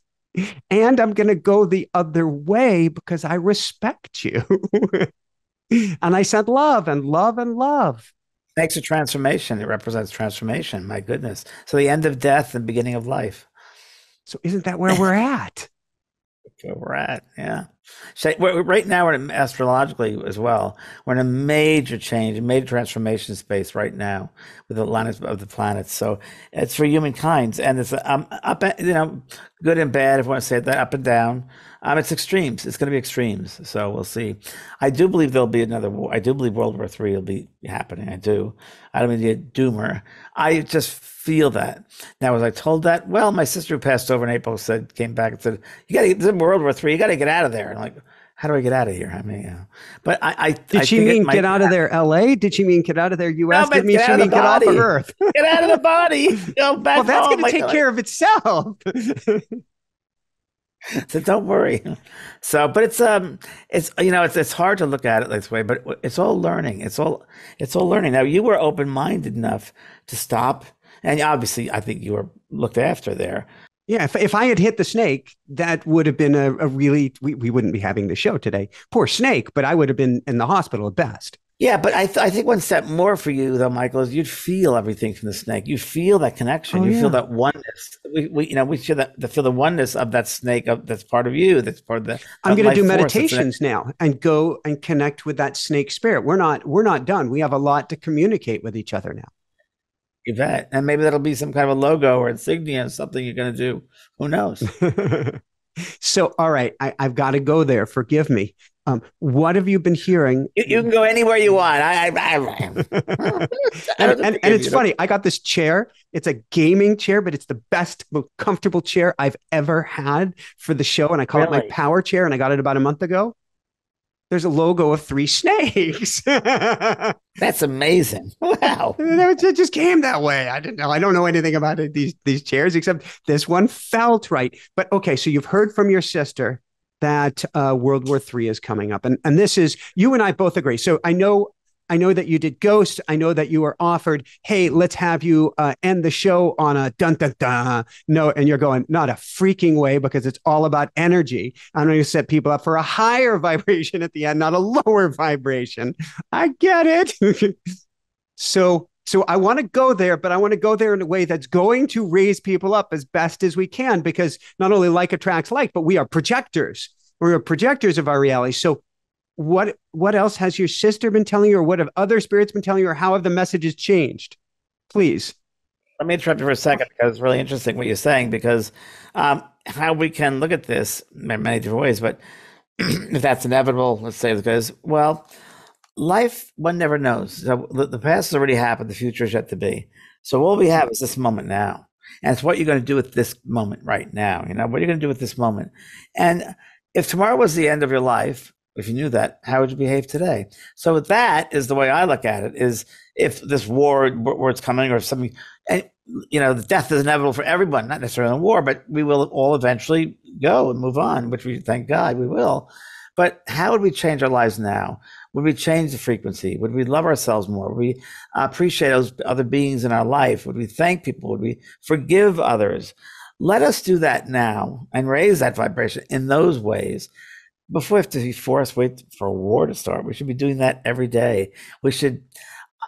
And I'm going to go the other way because I respect you. [LAUGHS] and I said love and love and love. Makes a transformation. It represents transformation. My goodness. So the end of death and beginning of life. So isn't that where we're [LAUGHS] at? where we're at, yeah. So right now, we're in, astrologically as well. We're in a major change, a major transformation space right now with the alignment of the planets. So it's for humankind, and it's um, up, you know, good and bad. If you want to say that, up and down. Um, it's extremes. It's going to be extremes. So we'll see. I do believe there'll be another war. I do believe World War Three will be happening. I do. I don't mean to be a doomer. I just feel that. Now, was I told that? Well, my sister who passed over in April said, came back and said, "You got to get World War Three. You got to get out of there." And I'm like, how do I get out of here? I mean, yeah. but I, I did I she mean get out of there, L.A.? Did she mean get out of there, U.S.? No, did she mean get off of Earth? get out of the body. [LAUGHS] Go back well, that's going to take care of itself. [LAUGHS] [LAUGHS] so don't worry. So, but it's um, it's you know, it's it's hard to look at it this way, but it's all learning. It's all it's all learning. Now, you were open minded enough to stop, and obviously, I think you were looked after there. Yeah, if, if I had hit the snake, that would have been a, a really we, we wouldn't be having the show today. Poor snake, but I would have been in the hospital at best. Yeah, but I, th- I think one step more for you though, Michael, is you'd feel everything from the snake. You feel that connection. Oh, you yeah. feel that oneness. We, we, you know, we feel that the feel the oneness of that snake of, that's part of you. That's part of the. I'm going to do meditations now and go and connect with that snake spirit. We're not we're not done. We have a lot to communicate with each other now. You bet, and maybe that'll be some kind of a logo or insignia, or something you're going to do. Who knows? [LAUGHS] so, all right, I, I've got to go there. Forgive me. Um, what have you been hearing? You, you, can go anywhere you want. I, I, I [LAUGHS] and, and, and, it's funny. I got this chair. It's a gaming chair, but it's the best, most comfortable chair I've ever had for the show. And I call really? it my power chair. And I got it about a month ago. There's a logo of three [LAUGHS] snakes. That's amazing. [LAUGHS] Wow. It just came that way. I didn't know. I don't know anything about it, these these chairs except this one felt right. But okay, so you've heard from your sister that uh, World War III is coming up, and and this is you and I both agree. So I know I know that you did Ghost. I know that you were offered, hey, let's have you uh, end the show on a dun dun dun note, and you're going not a freaking way because it's all about energy. I know you set people up for a higher [LAUGHS] vibration at the end, not a lower vibration. I get it. [LAUGHS] so so I want to go there, but I want to go there in a way that's going to raise people up as best as we can, because not only like attracts like, but we are projectors. We are projectors of our reality. So what what else has your sister been telling you, or what have other spirits been telling you, or how have the messages changed? Please. Let me interrupt you for a second because it's really interesting what you're saying. Because um, how we can look at this in many different ways, but [CLEARS THROAT] if that's inevitable, let's say because well, life one never knows. The, past has already happened. The future is yet to be. So all we have is this moment now, and it's what you're going to do with this moment right now. You know what are you going to do with this moment, and if tomorrow was the end of your life, if you knew that, how would you behave today? So that is the way I look at it. Is if this war, where it's coming, or if something, and you know, the death is inevitable for everyone, not necessarily in war, but we will all eventually go and move on, which we thank God we will. But how would we change our lives now? Would we change the frequency? Would we love ourselves more? Would we appreciate those other beings in our life? Would we thank people? Would we forgive others? Let us do that now and raise that vibration in those ways before we have to force wait for a war to start. We should be doing that every day. We should.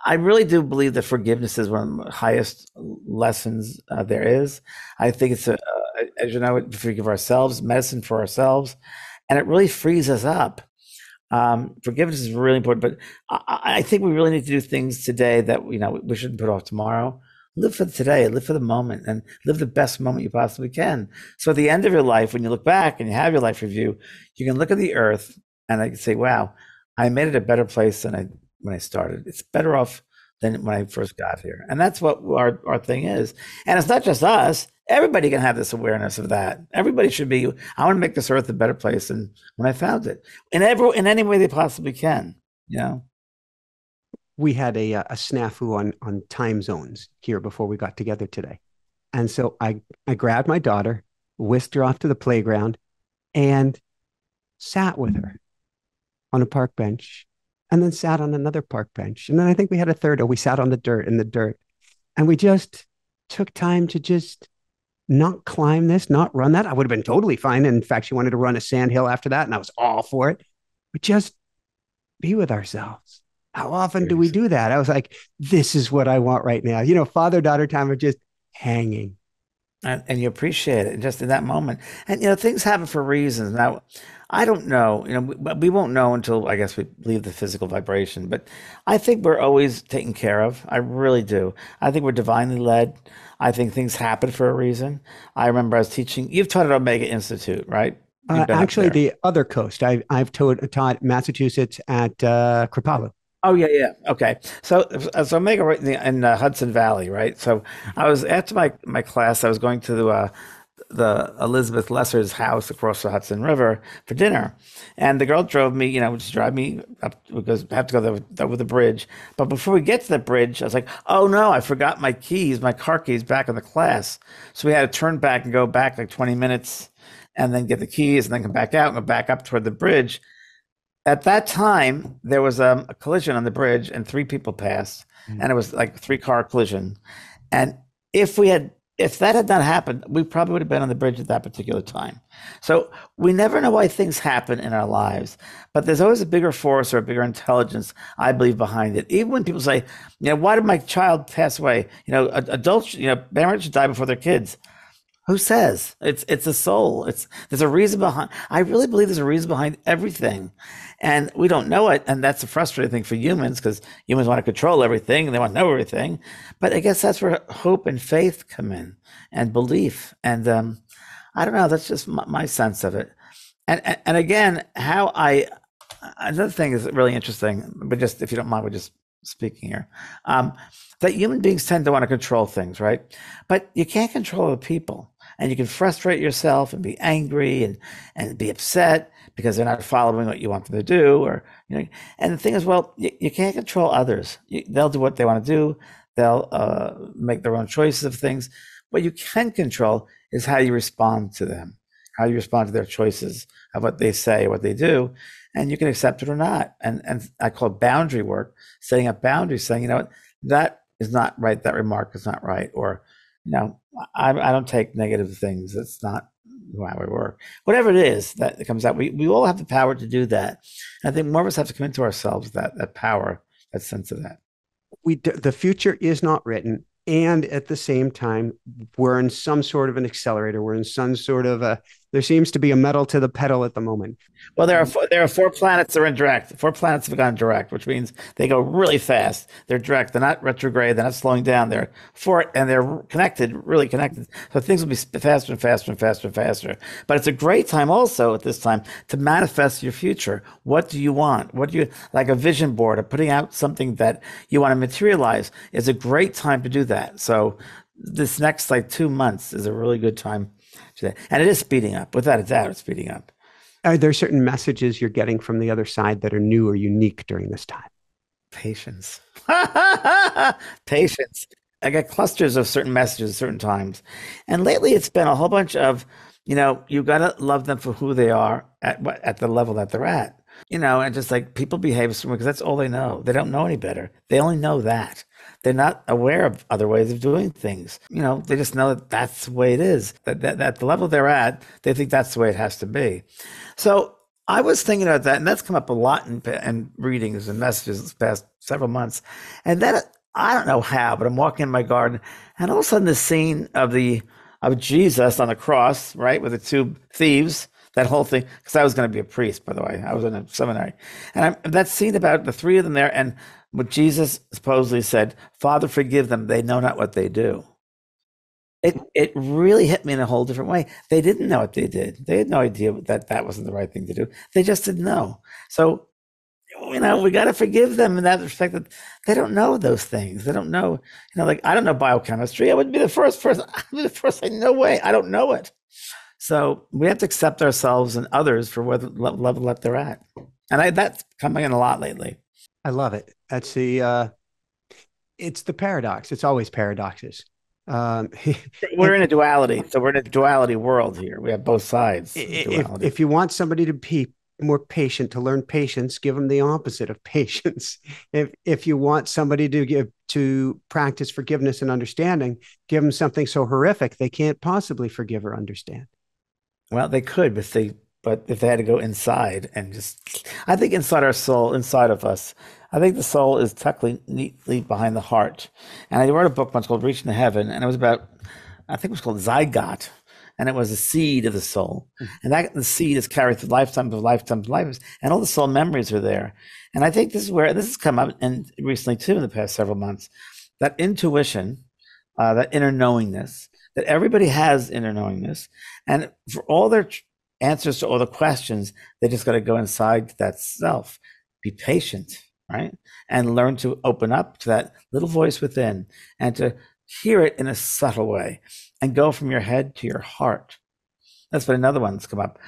I really do believe that forgiveness is one of the highest lessons uh, there is. I think it's a, uh, as you know, forgive ourselves, medicine for ourselves, and it really frees us up. Um, forgiveness is really important, but I, I, think we really need to do things today that you know we shouldn't put off tomorrow live for today, live for the moment, and live the best moment you possibly can. So at the end of your life, when you look back and you have your life review, you can look at the earth and I can say, wow, I made it a better place than I when I started. It's better off than when I first got here. And that's what our, our thing is. And it's not just us. Everybody can have this awareness of that. Everybody should be, I want to make this earth a better place than when I found it. In every in any way they possibly can. You know? we had a, a snafu on, on time zones here before we got together today. And so I, I grabbed my daughter, whisked her off to the playground, and sat with her on a park bench, and then sat on another park bench. And then I think we had a third, or we sat on the dirt in the dirt. And we just took time to just not climb this, not run that. I would have been totally fine. And in fact, she wanted to run a sand hill after that, and I was all for it. But just be with ourselves how often do we do that? I was like, this is what I want right now. You know, father daughter time of just hanging. And, and, you appreciate it just in that moment. And, you know, things happen for reasons. Now, I don't know, you know, we, we won't know until I guess we leave the physical vibration, but I think we're always taken care of. I really do. I think we're divinely led. I think things happen for a reason. I remember I was teaching, you've taught at Omega Institute, right? Uh, actually, the other coast. I, I've taught, taught Massachusetts at uh, Kripalu. Oh yeah, yeah. Okay. So so Omega right in, the, in uh, Hudson Valley, right? So I was after my my class, I was going to the uh, the Elizabeth Lesser's house across the Hudson River for dinner, and the girl drove me. You know, just drive me up because I have to go there with, over the bridge. But before we get to the bridge, I was like, "Oh no, I forgot my keys, my car keys back in the class." So we had to turn back and go back like twenty minutes and then get the keys and then come back out and go back up toward the bridge. At that time, there was um, a collision on the bridge and three people passed, mm-hmm. and it was like three car collision. And if we had if that had not happened, we probably would have been on the bridge at that particular time. So we never know why things happen in our lives, but there's always a bigger force or a bigger intelligence, I believe, behind it. Even when people say, you know, why did my child pass away? You know, adults, you know, parents should die before their kids. Who says it's it's a soul? It's there's a reason behind. I really believe there's a reason behind everything, and we don't know it, and that's a frustrating thing for humans because humans want to control everything and they want to know everything. But I guess that's where hope and faith come in, and belief. And um, I don't know. That's just my, my sense of it. And, and and again, how I another thing is really interesting. But just if you don't mind, we're just speaking here. Um, that human beings tend to want to control things, right? But you can't control the people and you can frustrate yourself and be angry and, and be upset because they're not following what you want them to do or you know and the thing is well you, you can't control others. You, they'll do what they want to do. They'll uh, make their own choices of things. What you can control is how you respond to them how you respond to their choices of what they say what they do and you can accept it or not. And and i call it boundary work setting up boundaries saying you know what? That is not right that remark is not right or you know I, I don't take negative things. It's not how we work. Whatever it is that comes out, we, we all have the power to do that. I think more of us have to come into ourselves that that power, that sense of that. We the future is not written, and at the same time, we're in some sort of an accelerator. We're in some sort of a there seems to be a metal to the pedal at the moment. Well, there are four, there are four planets that are in direct. Four planets have gone direct, which means they go really fast. They're direct. They're not retrograde. They're not slowing down. They're four, and they're connected, really connected. So things will be faster and faster and faster and faster. But it's a great time also at this time to manifest your future. What do you want? What do you like? A vision board or putting out something that you want to materialize is a great time to do that. So this next like two months is a really good time today. And it is speeding up, without a doubt, it's speeding up. Are there certain messages you're getting from the other side that are new or unique during this time? Patience. [LAUGHS] Patience. I get clusters of certain messages at certain times. And lately it's been a whole bunch of, you know, you got to love them for who they are at what at the level that they're at. You know, and just like people behave because that's all they know. They don't know any better. They only know that. They're not aware of other ways of doing things. You know, they just know that that's the way it is. That, that, at the level they're at, they think that's the way it has to be. So I was thinking about that, and that's come up a lot in, in readings and messages this past several months. And then I don't know how, but I'm walking in my garden, and all of a sudden the scene of the of Jesus on the cross, right, with the two thieves, that whole thing. Because I was going to be a priest, by the way, I was in a seminary, and I'm, that scene about the three of them there, and what Jesus supposedly said, Father, forgive them. They know not what they do. It, it really hit me in a whole different way. They didn't know what they did. They had no idea that that wasn't the right thing to do. They just didn't know. So, you know, we got to forgive them in that respect that they don't know those things. They don't know, you know, like I don't know biochemistry. I wouldn't be the first person. [LAUGHS] I'd be the first. I no way. I don't know it. So we have to accept ourselves and others for what level that they're at. And I, that's coming in a lot lately. I love it. That's the uh, it's the paradox. It's always paradoxes. Um, [LAUGHS] we're in a duality, so we're in a duality world here. We have both sides. If, if you want somebody to be more patient, to learn patience, give them the opposite of [LAUGHS] patience. If if you want somebody to give to practice forgiveness and understanding, give them something so horrific they can't possibly forgive or understand. Well, they could, but they but if they had to go inside and just, I think inside our soul, inside of us, I think the soul is tucked neatly behind the heart. And I wrote a book once called Reaching to Heaven, and it was about, I think it was called Zygote, and it was the seed of the soul. Mm-hmm. And that the seed is carried through lifetimes of lifetimes of lifetimes, and all the soul memories are there. And I think this is where this has come up and recently too in the past several months. That intuition, uh, that inner knowingness, that everybody has inner knowingness, and for all their answers to all the questions. They just got to go inside that self, be patient, right? And learn to open up to that little voice within and to hear it in a subtle way and go from your head to your heart. That's been another one that's come up.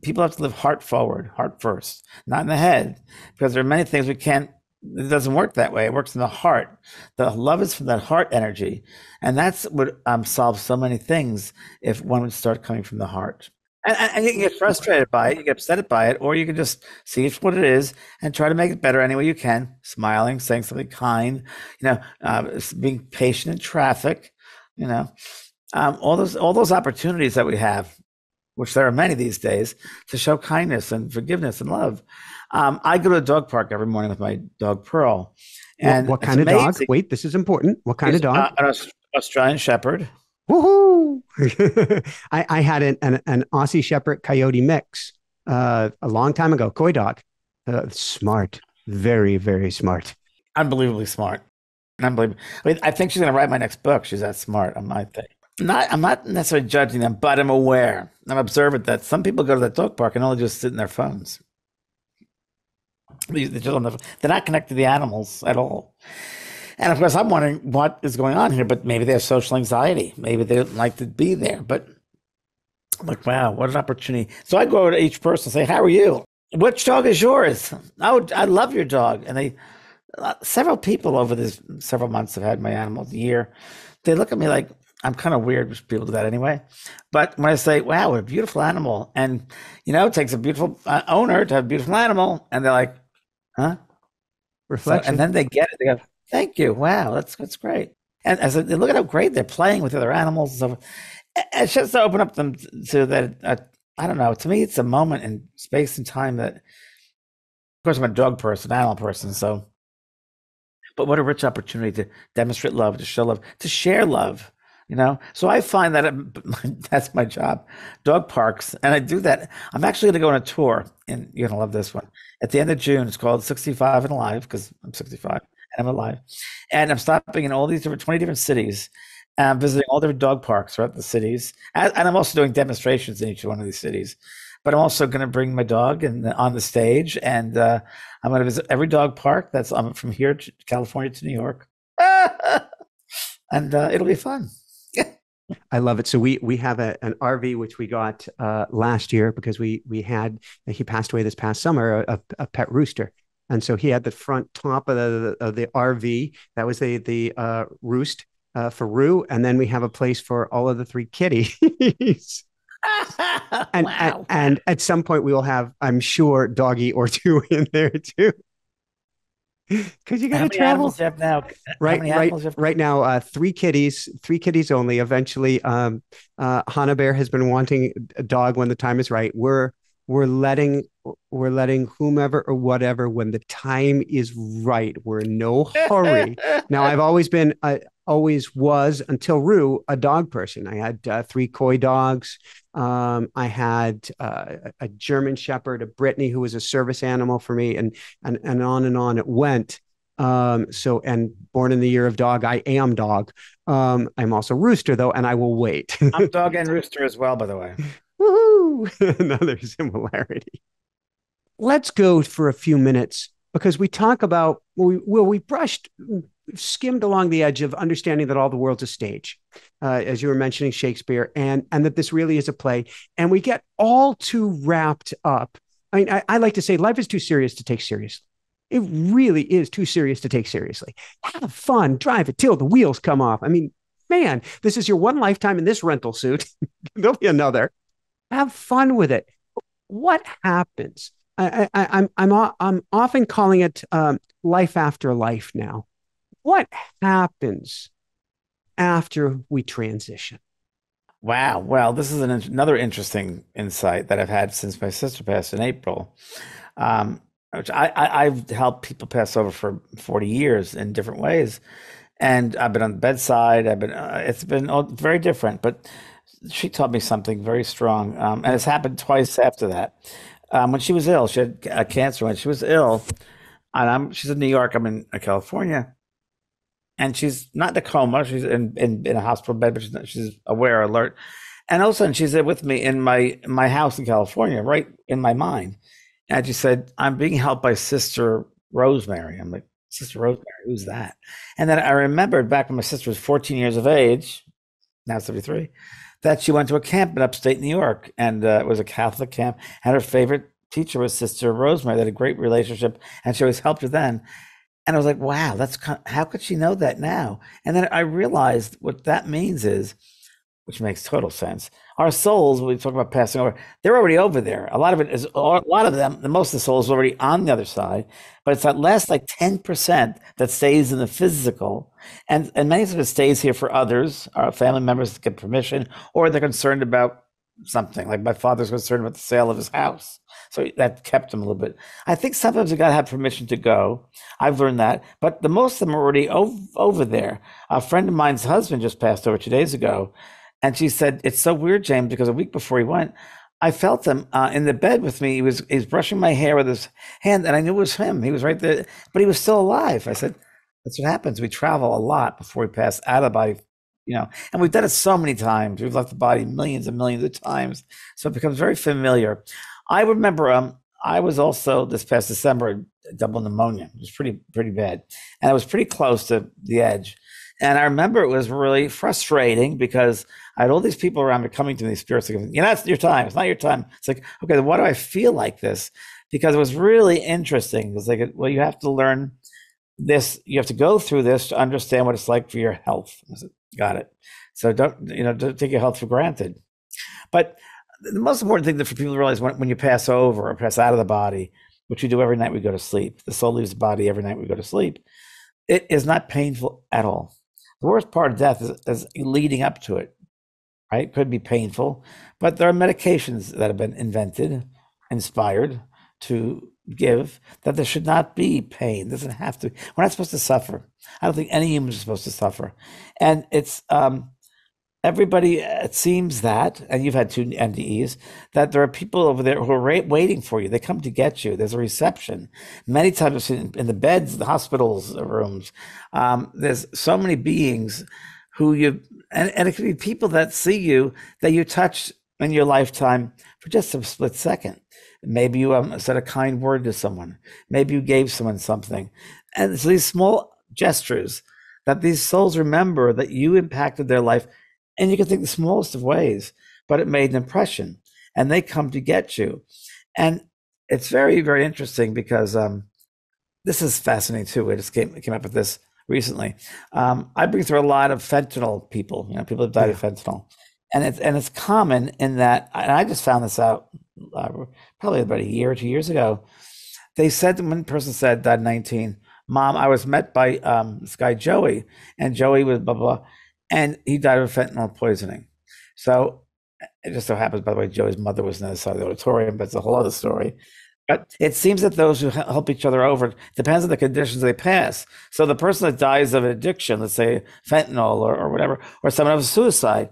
People have to live heart forward, heart first, not in the head, because there are many things we can't it doesn't work that way. It works in the heart. The love is from that heart energy, and that's what um, solves so many things if one would start coming from the heart. And, and, you can get frustrated by it, you get upset by it, or you can just see it for what it is and try to make it better any way you can. Smiling, saying something kind, you know, uh, being patient in traffic, you know, um, all those all those opportunities that we have, which there are many these days, to show kindness and forgiveness and love. Um, I go to a dog park every morning with my dog Pearl. And what, what kind of dog? Wait, this is important. What kind of dog? Uh, an Australian Shepherd. Woohoo! [LAUGHS] I, I, had an, an, an, Aussie Shepherd Coyote mix uh, a long time ago, Coy dog. Uh, smart, very, very smart. Unbelievably smart. Unbelievable. I, mean, I think she's going to write my next book. She's that smart, I might think. Not, I'm not necessarily judging them, but I'm aware, I'm observant that some people go to the dog park and only just sit in their phones. They're not connected to the animals at all. And of course, I'm wondering what is going on here, but maybe they have social anxiety. Maybe they don't like to be there. But I'm like, wow, what an opportunity. So I go to each person and say, How are you? Which dog is yours? Oh, I love your dog. And they, uh, several people over this several months have had my animal a year. They look at me like I'm kind of weird. People do that anyway. But when I say, wow, what a beautiful animal. And, you know, it takes a beautiful uh, owner to have a beautiful animal. And they're like, huh? Reflection. So, and then they get it. They go, Thank you. Wow, that's that's great. And as I look at how great they're playing with other animals stuff. It's just to open up them to that. Uh, I don't know. To me, it's a moment in space and time that, of course, I'm a dog person, animal person. So, but what a rich opportunity to demonstrate love, to show love, to share love. You know, so I find that [LAUGHS] it, that's my job, dog parks, and I do that. I'm actually going to go on a tour, and you're going to love this one. At the end of June, it's called 65 and Alive because I'm 65 I'm alive. And I'm stopping in all these different 20 different cities. I'm visiting all different dog parks throughout the cities. And, I'm also doing demonstrations in each one of these cities. But I'm also going to bring my dog and on the stage, and uh, I'm going to visit every dog park that's um, from here to California to New York, [LAUGHS] and uh, it'll be fun. I love it. So we we have a, an RV which we got uh, last year because we we had he passed away this past summer a, a pet rooster, and so he had the front top of the, of the RV. That was the the uh, roost uh, for Rue, and then we have a place for all of the three kitties. [LAUGHS] [LAUGHS] and, wow. and, and at some point we will have, I'm sure, doggy or two [LAUGHS] in there too. Because you got to travel. have now? Right, right, right now, uh, three kitties, three kitties only. Eventually, um, uh, Hannah Bear has been wanting a dog when the time is right. We're we're letting we're letting whomever or whatever when the time is right. We're in no hurry. [LAUGHS] Now i've always been I always was until rue a dog person. I had uh, three coy dogs. Um, i had uh, a german shepherd a brittany who was a service animal for me and and, and on and on it went. Um, so and born in the year of dog i am dog. Um, i'm also rooster though and i will wait. I'm dog [LAUGHS] and rooster as well by the way. Woohoo! [LAUGHS] Another similarity. Let's go for a few minutes because we talk about well, we, well, we brushed, skimmed along the edge of understanding that all the world's a stage, uh, as you were mentioning Shakespeare, and and that this really is a play, and we get all too wrapped up. I mean, I, I like to say life is too serious to take seriously. It really is too serious to take seriously. Have fun, drive it till the wheels come off. I mean, man, this is your one lifetime in this rental suit. [LAUGHS] There'll be another have fun with it. What happens? I, am I'm, I'm I'm often calling it um, life after life now. What happens after we transition? Wow. Well, this is an, another interesting insight that I've had since my sister passed in April. Um, which I, I, have helped people pass over for 40 years in different ways. And I've been on the bedside. I've been, uh, it's been all, very different. But she taught me something very strong, um, and it's happened twice after that. Um, when she was ill, she had a cancer. When she was ill, and I'm she's in New York. I'm in uh, California, and she's not in a coma. She's in, in, in a hospital bed, but she's, not, she's aware, alert. And all of a sudden, she's there with me in my my house in California, right in my mind. And she said, "I'm being helped by Sister Rosemary." I'm like, "Sister Rosemary, who's that?" And then I remembered back when my sister was 14 years of age, now 73 that she went to a camp in upstate New York, and uh, it was a Catholic camp. And her favorite teacher was Sister Rosemary. They had a great relationship, and she always helped her then. And I was like, wow, that's how could she know that now? And then I realized what that means is which makes total sense. Our souls, when we talk about passing over, they're already over there. A lot of it is, a lot of them, the most of the souls are already on the other side, but it's that last like 10% that stays in the physical. And, and many of it stays here for others, our family members get permission, or they're concerned about something. Like my father's concerned about the sale of his house. So that kept him a little bit. I think sometimes you got to have permission to go. I've learned that. But the most of them are already over, over there. A friend of mine's husband just passed over two days ago. And she said, It's so weird, James, because a week before he went, I felt him uh, in the bed with me. He was he was brushing my hair with his hand, and I knew it was him. He was right there, but he was still alive. I said, "That's what happens. We travel a lot before we pass out of body, you know." And we've done it so many times. We've left the body millions and millions of times, so it becomes very familiar. I remember um, I was also this past December double pneumonia. It was pretty pretty bad, and I was pretty close to the edge. And I remember it was really frustrating because I had all these people around me coming to me, these spirits, like, you know, it's your time. It's not your time. It's like, okay, then why do I feel like this? Because it was really interesting. It's like, well, you have to learn this. You have to go through this to understand what it's like for your health. Said, Got it. So don't, you know, don't take your health for granted. But the most important thing that for people to realize when, when you pass over or pass out of the body, which we do every night we go to sleep, the soul leaves the body every night we go to sleep, it is not painful at all. The worst part of death is, is leading up to it, right? Could be painful, but there are medications that have been invented, inspired to give that there should not be pain. It doesn't have to. We're not supposed to suffer. I don't think any human is supposed to suffer. And it's um, everybody it seems that and you've had two ndes that there are people over there who are waiting for you they come to get you there's a reception many times in, in the beds the hospitals the rooms um, there's so many beings who you and, and it could be people that see you that you touch in your lifetime for just a split second. Maybe you um, said a kind word to someone. Maybe you gave someone something. And it's these small gestures that these souls remember that you impacted their life. And you can think the smallest of ways, but it made an impression. And they come to get you. And it's very, very interesting because um, this is fascinating too. I just came, came up with this recently. Um, I bring through a lot of fentanyl people, you know, people have died yeah. of fentanyl. And it's, and it's common in that, and I just found this out uh, probably about a year or two years ago. They said, one person said, died 19, Mom, I was met by um, this guy, Joey, and Joey was blah, blah, blah and he died of fentanyl poisoning. So it just so happens, by the way, Joey's mother was on the other side of the auditorium, but it's a whole other story. But it seems that those who help each other over depends on the conditions they pass. So the person that dies of addiction, let's say fentanyl or, or whatever, or someone of suicide,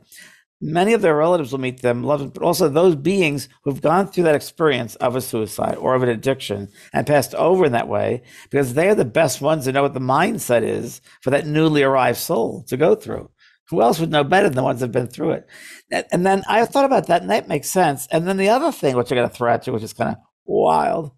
many of their relatives will meet them, love them, but also those beings who've gone through that experience of a suicide or of an addiction and passed over in that way, because they're the best ones to know what the mindset is for that newly arrived soul to go through who else would know better than the ones that have been through it? And then I thought about that, and that makes sense. And then the other thing, which I got to throw at you, which is kind of wild,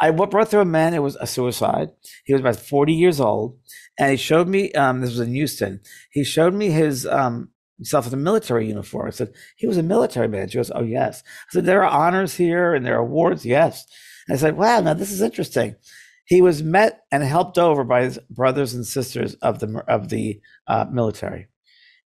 I brought through a man. It was a suicide. He was about forty years old, and he showed me. Um, this was in Houston. He showed me his um, himself in a military uniform. I said he was a military man. She goes, "Oh yes." I said, "There are honors here and there are awards." Yes. And I said, "Wow, now this is interesting." He was met and helped over by his brothers and sisters of the of the uh, military.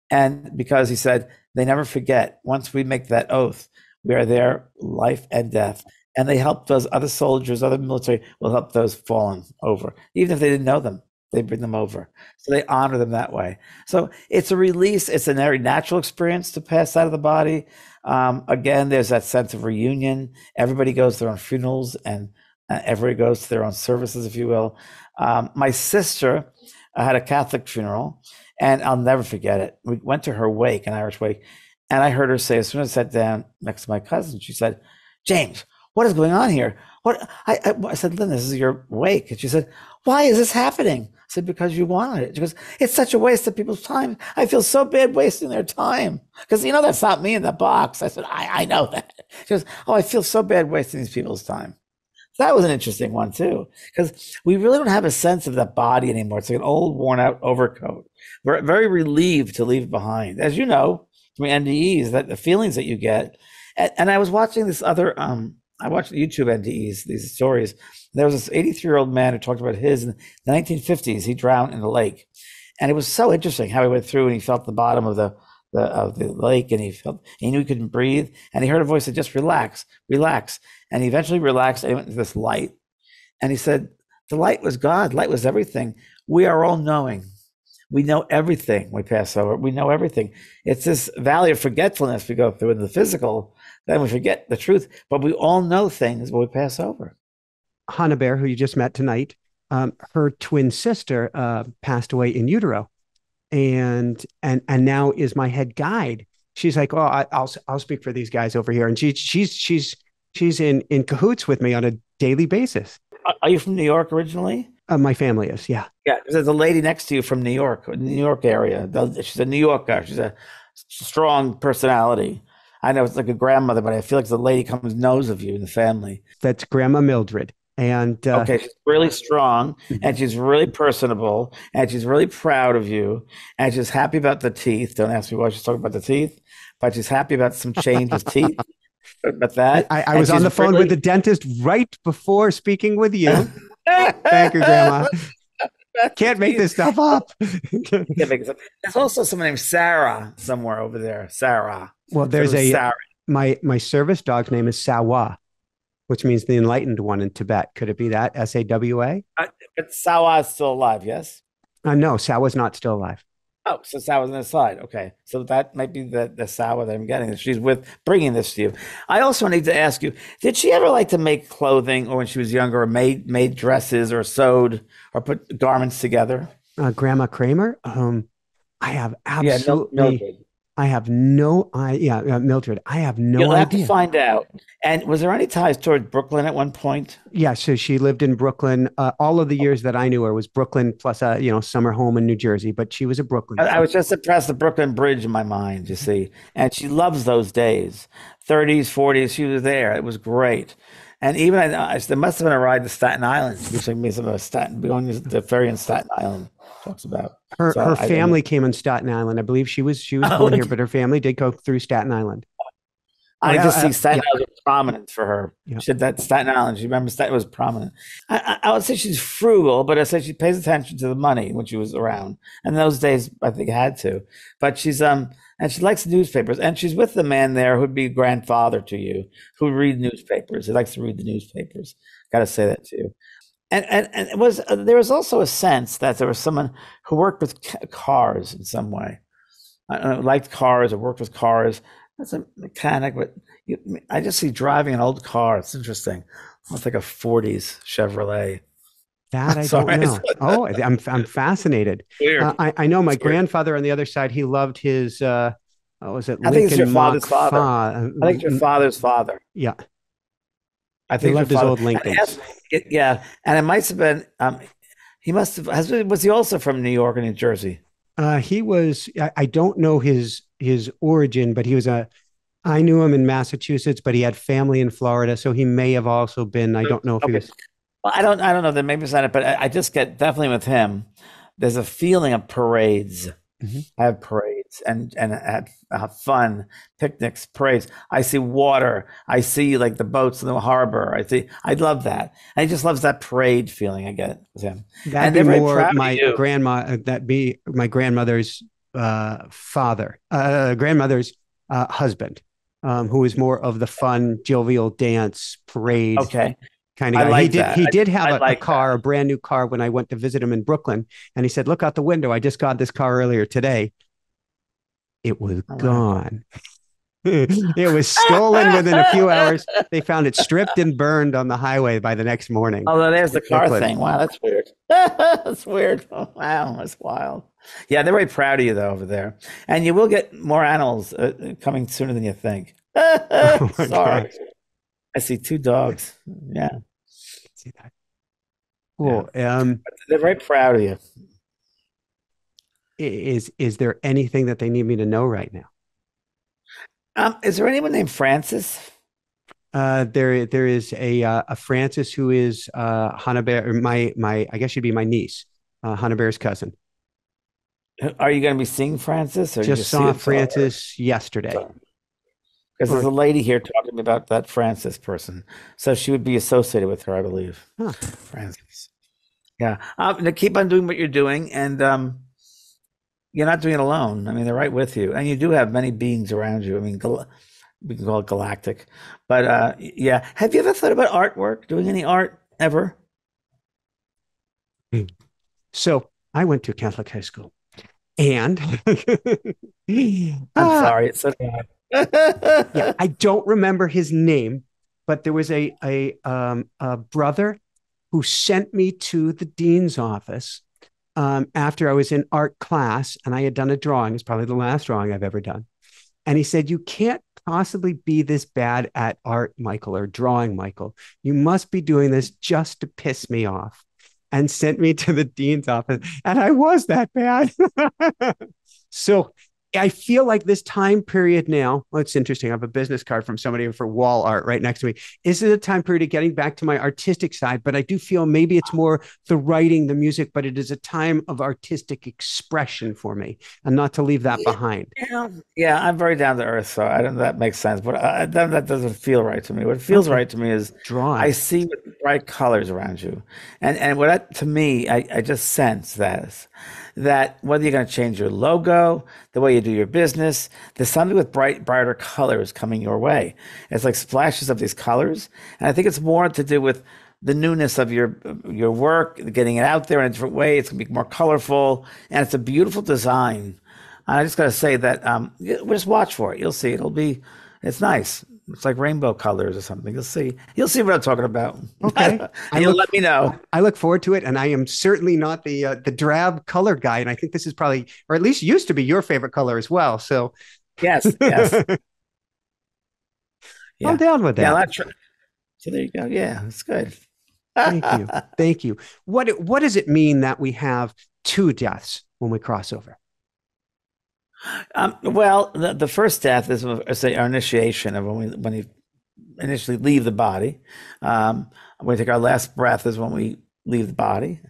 And because he said, they never forget, once we make that oath, we are there, life and death. And they help those other soldiers, other military will help those fallen over. Even if they didn't know them, they bring them over. So they honor them that way. So it's a release. It's a very natural experience to pass out of the body. Um, again, there's that sense of reunion. Everybody goes to their own funerals and uh, everybody goes to their own services, if you will. Um, my sister uh, had a Catholic funeral and I'll never forget it. We went to her wake, an Irish wake, and I heard her say, as soon as I sat down next to my cousin, she said, James, what is going on here? What I, I, I said, Lynn, this is your wake. And she said, Why is this happening? I said, Because you wanted it. She goes, It's such a waste of people's time. I feel so bad wasting their time. Because you know that's not me in the box. I said, I, I know that. She goes, Oh, I feel so bad wasting these people's time that was an interesting one too, because we really don't have a sense of that body anymore. It's like an old, worn out overcoat. We're very relieved to leave behind, as you know from NDEs, that the feelings that you get. And, and I was watching this other, um, I watched YouTube NDEs, these stories. There was this 83 year old man who talked about his in the 1950s. He drowned in the lake, and it was so interesting how he went through and he felt the bottom of the the of the lake, and he felt he knew he couldn't breathe, and he heard a voice that just relax, relax, and he eventually relaxed. And he went to this light, and he said, "The light was God. Light was everything. We are all knowing." We know everything we pass over. We know everything. It's this valley of forgetfulness we go through in the physical. Then we forget the truth, but we all know things when we pass over. Hannah Bear, who you just met tonight, um, her twin sister uh, passed away in utero, and and and now is my head guide. She's like, oh, I, will I'll speak for these guys over here, and she she's she's she's in in cahoots with me on a daily basis. Are you from New York originally? Uh, my family is, yeah. Yeah, there's a lady next to you from New York, New York area. She's a New Yorker. She's a strong personality. I know it's like a grandmother, but I feel like the lady comes knows of you in the family. That's Grandma Mildred. And uh, okay, she's really strong mm-hmm. and she's really personable and she's really proud of you and she's happy about the teeth. Don't ask me why she's talking about the teeth, but she's happy about some change of teeth. [LAUGHS] About that, I, I was on the phone really... with the dentist right before speaking with you. [LAUGHS] Thank you, Grandma. Can't make this stuff [LAUGHS] up. There's also someone named Sarah somewhere over there. Sarah. Well, there's a Sarah. my my service dog's name is Sawa which means the enlightened one in Tibet. Could it be that S A W A? Uh, but Sawa is still alive, yes? Uh, no, Sawa's not still alive. Oh, so Sawa's on the side. Okay. So that might be the, the Sawa that I'm getting. She's with bringing this to you. I also need to ask you did she ever like to make clothing or when she was younger or made, made dresses or sewed or put garments together? Uh, Grandma Kramer? Um, I have absolutely. Yeah, I have no idea. Yeah, uh, Mildred, I have no You'll idea. have to find out. And was there any ties towards Brooklyn at one point? Yeah, so she lived in Brooklyn. Uh, all of the years that I knew her was Brooklyn plus a you know summer home in New Jersey, but she was a Brooklyn. I, I was just impressed the Brooklyn Bridge in my mind, you see, and she loves those days, 30s, 40s. She was there. It was great. And even I, I, there must have been a ride to Staten Island, which like me some of Staten going to the ferry in Staten Island talks about. Her so her I, family came on Staten Island. I believe she was she was [LAUGHS] oh, born here, but her family did go through Staten Island. I just see Staten yeah. Island prominent for her. Yeah. She had that Staten Island. She remembers Staten was prominent. I, I, would say she's frugal, but I say she pays attention to the money when she was around. And those days, I think had to. But she's um and she likes newspapers, and she's with the man there who'd be grandfather to you, who read newspapers. He likes to read the newspapers. Got to say that to you and and, and it was uh, there was also a sense that there was someone who worked with cars in some way, I know, liked cars or worked with cars. That's a mechanic, but you, I just see driving an old car. It's interesting. It's like a '40s Chevrolet. That [LAUGHS] I Sorry. don't know. oh, I'm I'm fascinated. [LAUGHS] Uh, I I know my it's grandfather weird. on the other side. He loved his. uh what was it? I think it's your father's father. Fa- I think it's your father's father. Yeah. I think he loved his old Lincolns. Yeah, and it might have been. Um, he must have. Has, was he also from New York or New Jersey? Uh, he was. I, I don't know his his origin, but he was a. I knew him in Massachusetts, but he had family in Florida, so he may have also been. I don't know if okay. he was. Well, I don't. I don't know. That maybe it's not it, but I, I just get definitely with him. There's a feeling of parades. Mm-hmm. Have parades and and have, have fun, picnics, parades. I see water. I see like the boats in the harbor. I see. I love that. I just loves that parade feeling I get with him. That'd and be more my grandma. Uh, that be my grandmother's uh, father, uh, grandmother's uh, husband, um, who was more of the fun, jovial dance parade. Okay kind of guy. Like he did. That. He did have a, like a, car, that. a brand new car, when I went to visit him in Brooklyn, and he said, "Look out the window! I just got this car earlier today." It was oh, gone. [LAUGHS] it was stolen within a few hours. They found it stripped and burned on the highway by the next morning. Oh, there's the car thing. Wow, that's weird. [LAUGHS] that's weird. Oh, wow, that's wild. Yeah, they're very proud of you though over there, and you will get more animals uh, coming sooner than you think. [LAUGHS] oh Sorry, God. I see two dogs. Yeah, see that. Cool. Yeah. Um, they're very proud of you is is there anything that they need me to know right now? Um, is there anyone named Francis? Uh, there there is a uh, a Francis who is uh, Hannah Bear, my my I guess she'd be my niece, uh, Hannah Bear's cousin. Are you going to be seeing Francis? Or just, just saw Francis yesterday. Because there's a lady here talking to me about that Francis person, so she would be associated with her, I believe. Huh. Francis. Yeah. Um, keep on doing what you're doing, and um, you're not doing it alone. I mean, they're right with you, and you do have many beings around you. I mean, gal- we can call it galactic, but uh, yeah. Have you ever thought about artwork? Doing any art ever? So I went to Catholic high school, and [LAUGHS] I'm Ah, sorry, it's so bad. Yeah, I don't remember his name, but there was a a um a brother who sent me to the dean's office um, after I was in art class and I had done a drawing. It's probably the last drawing I've ever done. And he said, You can't possibly be this bad at art, Michael, or drawing, Michael. You must be doing this just to piss me off. And sent me to the dean's office. And I was that bad. [LAUGHS] so I feel like this time period now, well, it's interesting. I have a business card from somebody for wall art right next to me. Is it a time period of getting back to my artistic side? But I do feel maybe it's more the writing, the music, but it is a time of artistic expression for me and not to leave that Yeah, behind. yeah, yeah, I'm very down to earth, so I don't. That makes sense, but I, that, that doesn't feel right to me. What feels right to me is drawing. I see bright colors around you, and and what that, to me, I, I just sense that that whether you're going to change your logo, the way you do your business, there's something with bright, brighter colors coming your way. It's like splashes of these colors, and I think it's more to do with the newness of your your work, getting it out there in a different way. It's going to be more colorful, and it's a beautiful design. And I just got to say that um, just watch for it. You'll see. It'll be. It's nice. It's like rainbow colors or something. You'll see. You'll see what I'm talking about. Okay. [LAUGHS] and you'll look let me know. I look forward to it, and I am certainly not the uh, the drab color guy. And I think this is probably, or at least used to be, your favorite color as well. So Yes. Yes. [LAUGHS] Yeah. I'm down with Yeah. that. That's true. So there you go. Yeah, it's good. Thank you, [LAUGHS] thank you. What what does it mean that we have two deaths when we cross over? Um, well, the, the first death is, say, our initiation of when we when we initially leave the body. Um, when we take our last breath is when we leave the body.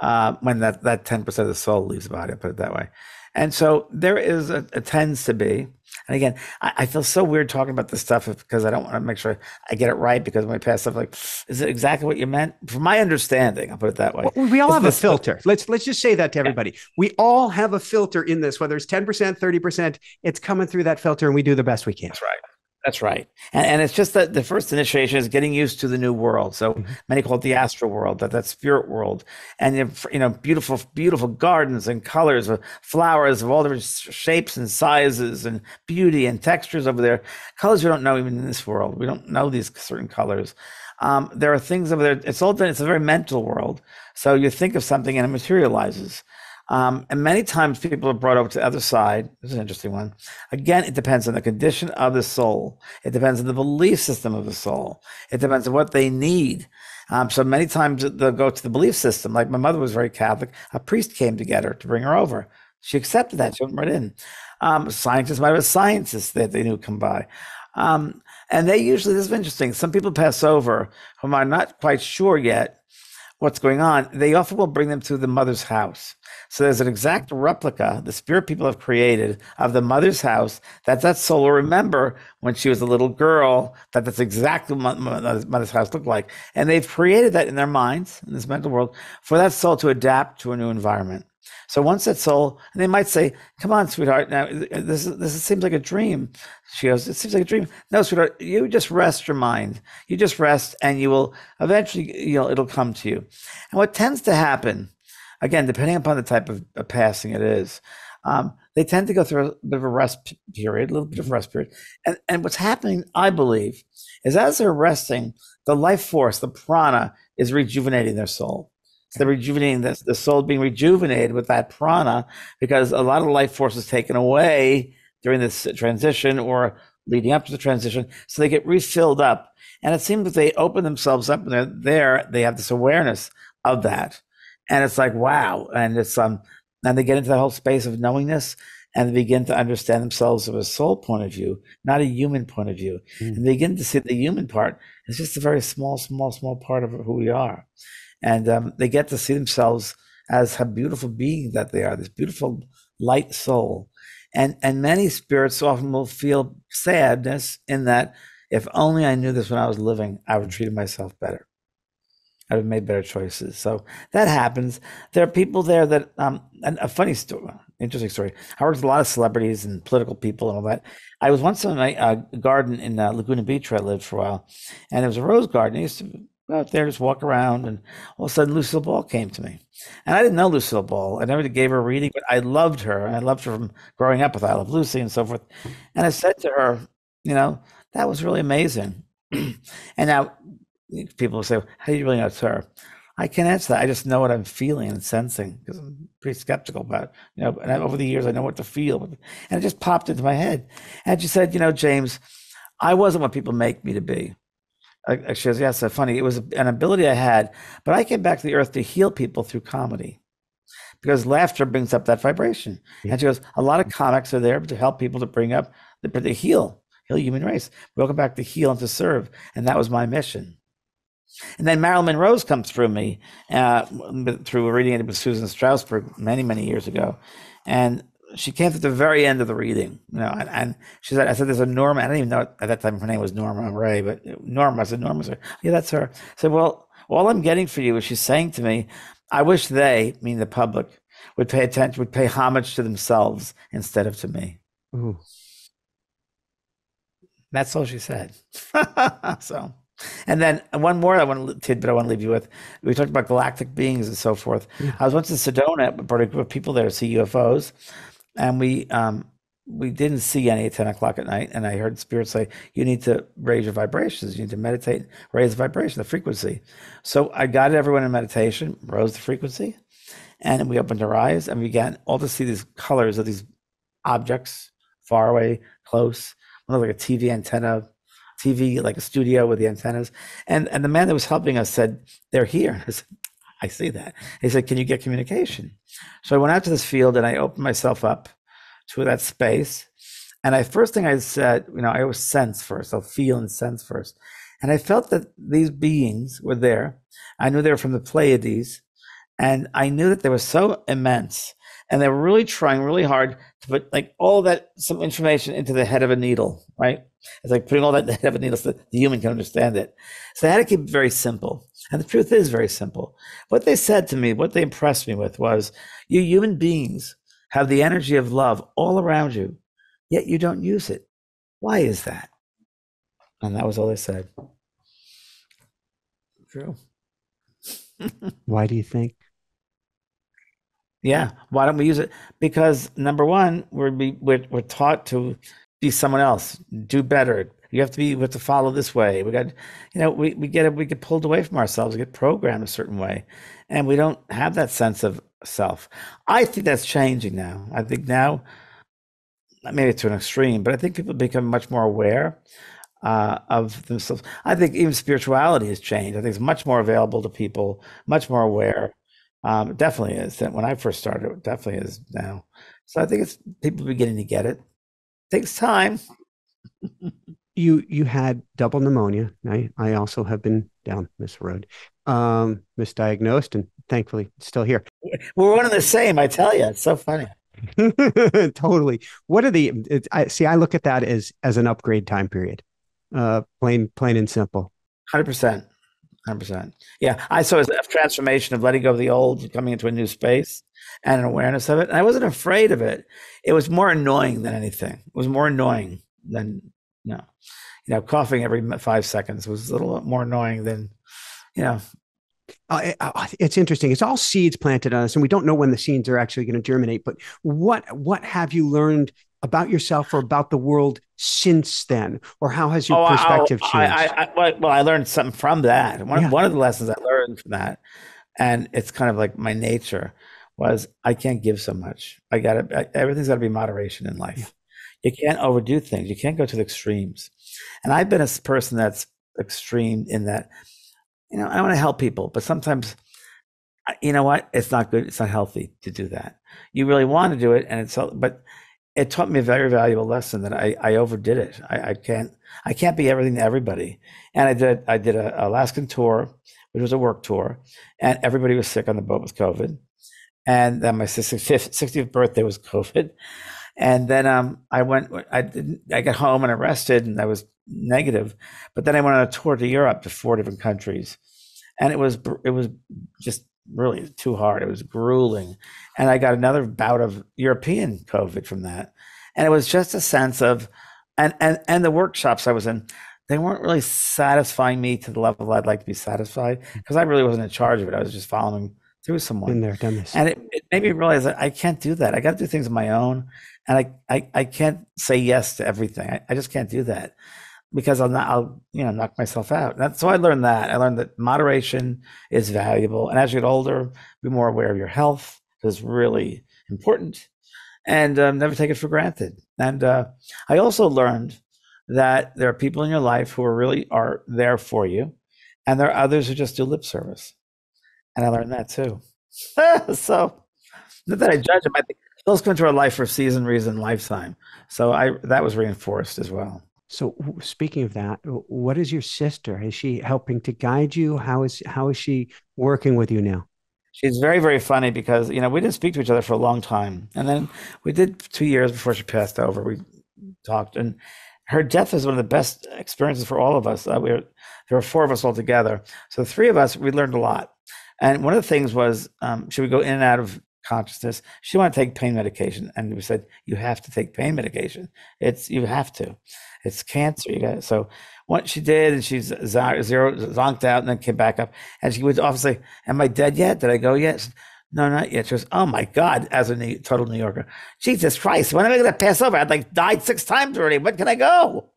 Uh, when that that ten percent of the soul leaves the body, I put it that way. And so there is a, a tends to be, and again, I, I feel so weird talking about this stuff because I don't want to make sure I get it right. Because when I pass stuff like, is it exactly what you meant? From my understanding, I'll put it that way. Well, we all have a filter. Let's let's just say that to everybody. We all have a filter in this, whether it's ten percent, thirty percent. It's coming through that filter, and we do the best we can. That's right. That's right. And, and it's just that the first initiation is getting used to the new world. So Mhm. many call it the astral world, that that spirit world. And you have, you know, beautiful, beautiful gardens and colors of flowers of all different shapes and sizes and beauty and textures over there. Colors we don't know even in this world. We don't know these certain colors. Um, there are things over there. It's all done. It's a very mental world. So you think of something and it materializes. Um, and many times people are brought over to the other side. This is an interesting one. Again, it depends on the condition of the soul. It depends on the belief system of the soul. It depends on what they need. Um, so many times they'll go to the belief system. Like my mother was very Catholic. A priest came to get her to bring her over. She accepted that. She went right in. Um, scientists might have a scientist that they knew come by. Um, and they usually, this is interesting. Some people pass over whom are not quite sure yet what's going on. They often will bring them to the mother's house. So there's an exact replica the spirit people have created of the mother's house that that soul will remember when she was a little girl, that that's exactly what mother's house looked like. And they've created that in their minds, in this mental world, for that soul to adapt to a new environment. So once that soul, and they might say, "Come on, sweetheart. Now this is, this seems like a dream." She goes, "It seems like a dream." No, sweetheart. You just rest your mind. You just rest, and you will eventually, you know, it'll come to you. And what tends to happen, again, depending upon the type of, of passing it is, um, they tend to go through a bit of a rest period, a little bit of a rest period. And and what's happening, I believe, is as they're resting, the life force, the prana, is rejuvenating their soul. So they're rejuvenating the, the soul being rejuvenated with that prana because a lot of life force is taken away during this transition or leading up to the transition. So they get refilled up. And it seems that they open themselves up and they're there, they have this awareness of that. And it's like, wow. And it's um and they get into the whole space of knowingness and they begin to understand themselves from a soul point of view, not a human point of view. Mm. And they begin to see the human part is just a very small, small, small part of who we are and um, they get to see themselves as a beautiful being that they are, this beautiful light soul. And and many spirits often will feel sadness in that if only I knew this when I was living, I would have treated myself better. I would have made better choices. So that happens. There are people there that um and a funny story. interesting story. I worked with a lot of celebrities and political people and all that. I was once in a uh, garden in uh, Laguna Beach where I lived for a while, and there was a rose garden. I used to go out there, just walk around, and all of a sudden Lucille Ball came to me. And I didn't know Lucille Ball. I never gave her a reading, but I loved her, and I loved her from growing up with I Love Lucy and so forth. And I said to her, you know, that was really amazing. [CLEARS THROAT] and now people will say, how do you really know it's her? I can't answer that. I just know what I'm feeling and sensing because I'm pretty skeptical about it. You know, and over the years, I know what to feel. And it just popped into my head. And she said, you know, James, I wasn't what people make me to be. She goes, yes, so funny. It was an ability I had, but I came back to the earth to heal people through comedy because laughter brings up that vibration. Yeah. And she goes, a lot of comics are there to help people to bring up, to heal, heal human race. Welcome back to heal and to serve. And that was my mission. And then Marilyn Monroe's come through me uh, through a reading it with Susan Strasberg many, many years ago. And she came to the very end of the reading, you know, and, and, she said, I said, there's a Norma. I didn't even know at that time her name was Norma Ray, but Norma, I said, Norma's her. Yeah, that's her. I said, well, all I'm getting for you is she's saying to me, I wish they, meaning the public, would pay attention, would pay homage to themselves instead of to me. Ooh. That's all she said. [LAUGHS] so and then one more I want to tidbit I want to leave you with. We talked about galactic beings and so forth. Yeah. I was once in Sedona, brought a group of people there to see UFOs, and we um, we didn't see any at 10 o'clock at night. And I heard spirits say, you need to raise your vibrations. You need to meditate, raise the vibration, the frequency. So I guided everyone in meditation, rose the frequency, and we opened our eyes and we began all to see these colors of these objects, far away, close, like a TV antenna, TV, like a studio with the antennas. And and the man that was helping us said, They're here. I said, I see that. He said, Can you get communication? So I went out to this field and I opened myself up to that space. And I first thing I said, you know, I always sense first. I'll feel and sense first. And I felt that these beings were there. I knew they were from the Pleiades. And I knew that they were so immense. And they were really trying really hard to put like all that some information into the head of a needle, right? It's like putting all that in the head of a needle so the human can understand it. So they had to keep it very simple. And the truth is very simple. What they said to me, what they impressed me with was you human beings have the energy of love all around you, yet you don't use it. Why is that? And that was all they said. True. [LAUGHS] Why do you think? Yeah. Why don't we use it? Because number one, we're be, we're, we're taught to be someone else, do better. You have to be, we have to follow this way. We got, you know, we, we get we get pulled away from ourselves, we get programmed a certain way, and we don't have that sense of self. I think that's changing now. I think now, maybe to an extreme, but I think people become much more aware uh, of themselves. I think even spirituality has changed. I think it's much more available to people, much more aware. Um, it definitely is. That when I first started, it definitely is now. So I think it's people beginning to get it. it takes time. you you had double pneumonia. I I also have been down this road, um, misdiagnosed, and thankfully still here. We're one and the same. I tell you, it's so funny. [LAUGHS] totally. What are the? It, I see. I look at that as as an upgrade time period. Uh, plain plain and simple. Hundred percent. Hundred percent. Yeah, I saw a transformation of letting go of the old, coming into a new space, and an awareness of it. And I wasn't afraid of it. It was more annoying than anything. It was more annoying than no, you know, coughing every five seconds was a little more annoying than, you know. Uh, uh, it's interesting. It's all seeds planted on us, and we don't know when the seeds are actually going to germinate. But what what have you learned about yourself or about the world since then, or how has your oh, perspective I, changed? I, I, well, I learned something from that. One, yeah. one of the lessons I learned from that, and it's kind of like my nature was I can't give so much. I got to everything's got to be moderation in life. Yeah. You can't overdo things. You can't go to the extremes. And I've been a person that's extreme in that, you know, I want to help people, but sometimes, you know what? It's not good. It's not healthy to do that. You really want to do it, and it's but it taught me a very valuable lesson that I, I overdid it. I, I can't I can't be everything to everybody. And I did I did a Alaskan tour, which was a work tour, and everybody was sick on the boat with COVID. And then my 65th, 60th birthday was [LAUGHS] COVID. And then um, I went, I didn't, I got home and I rested and I was negative. But then I went on a tour to Europe to four different countries. And it was, it was just really too hard. It was grueling. And I got another bout of European COVID from that. And it was just a sense of, and, and, and the workshops I was in, they weren't really satisfying me to the level I'd like to be satisfied mm. because I really wasn't in charge of it. I was just following through someone. Been there, done this. And it, it made me realize that I can't do that. I got to do things on my own. And I, I, I can't say yes to everything. I, I just can't do that because I'll not, I'll, you know, knock myself out. That's, so I learned that. I learned that moderation is valuable. And as you get older, be more aware of your health is really important and um, never take it for granted. And uh, I also learned that there are people in your life who are really are there for you, and there are others who just do lip service. And I learned that too. [LAUGHS] so not that I judge them, I think those come into our life for season, reason, lifetime. So I that was reinforced as well. So speaking of that, what is your sister? Is she helping to guide you? How is how is she working with you now? She's very, very funny because you know we didn't speak to each other for a long time, and then we did two years before she passed over. We talked, and her death is one of the best experiences for all of us. Uh, we were, there were four of us all together, so three of us we learned a lot. And one of the things was, um, should we go in and out of consciousness? She wanted to take pain medication, and we said you have to take pain medication. It's you have to. It's cancer. You got so. What she did, and she's zero zonked out, and then came back up, and she would often say, "Am I dead yet? Did I go yet?" Said, no, not yet. She goes, oh my God, as a New, total New Yorker, Jesus Christ, when am I going to pass over? I'd like died six times already. When can I go?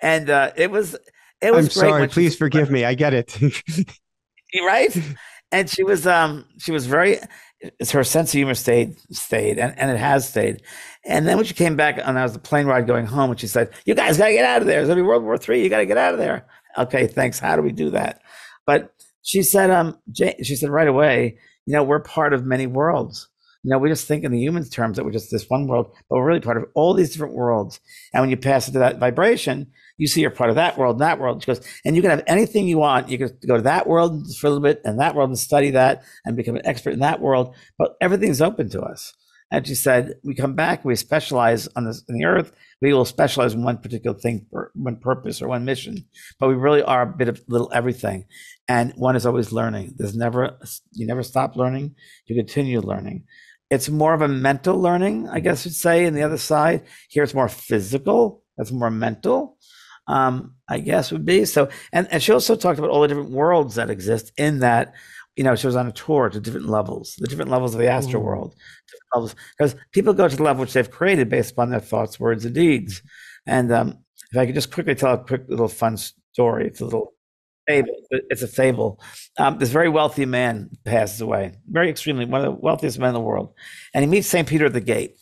And uh, it was, it was. I'm sorry. Please forgive me. I get it. [LAUGHS] right? And she was, um, she was very. It's her sense of humor stayed, stayed, and, and it has stayed. And then when she came back, and I was the plane ride going home, and she said, "You guys got to get out of there. It's to be World War Three. You got to get out of there." Okay, thanks. How do we do that? But she said, um, she said right away you know, we're part of many worlds. You know, we just think in the human terms that we're just this one world, but we're really part of all these different worlds. And when you pass into that vibration, you see you're part of that world, and that world. She goes, and you can have anything you want. You can go to that world for a little bit and that world and study that and become an expert in that world. But everything's open to us. And she said, we come back, we specialize on this in the earth. We will specialize in one particular thing, one purpose or one mission. But we really are a bit of little everything. And one is always learning. There's never you never stop learning. You continue learning. It's more of a mental learning, I guess you'd say, in the other side. Here it's more physical. That's more mental. Um, I guess would be so. And, and she also talked about all the different worlds that exist in that you know, she was on a tour to different levels, the different levels of the astral mm. world, levels, because people go to the level which they've created based upon their thoughts, words, and deeds. And um, if I could just quickly tell a quick little fun story, it's a little fable. It's a fable. Um, this very wealthy man passes away, very extremely one of the wealthiest men in the world, and he meets Saint Peter at the gate.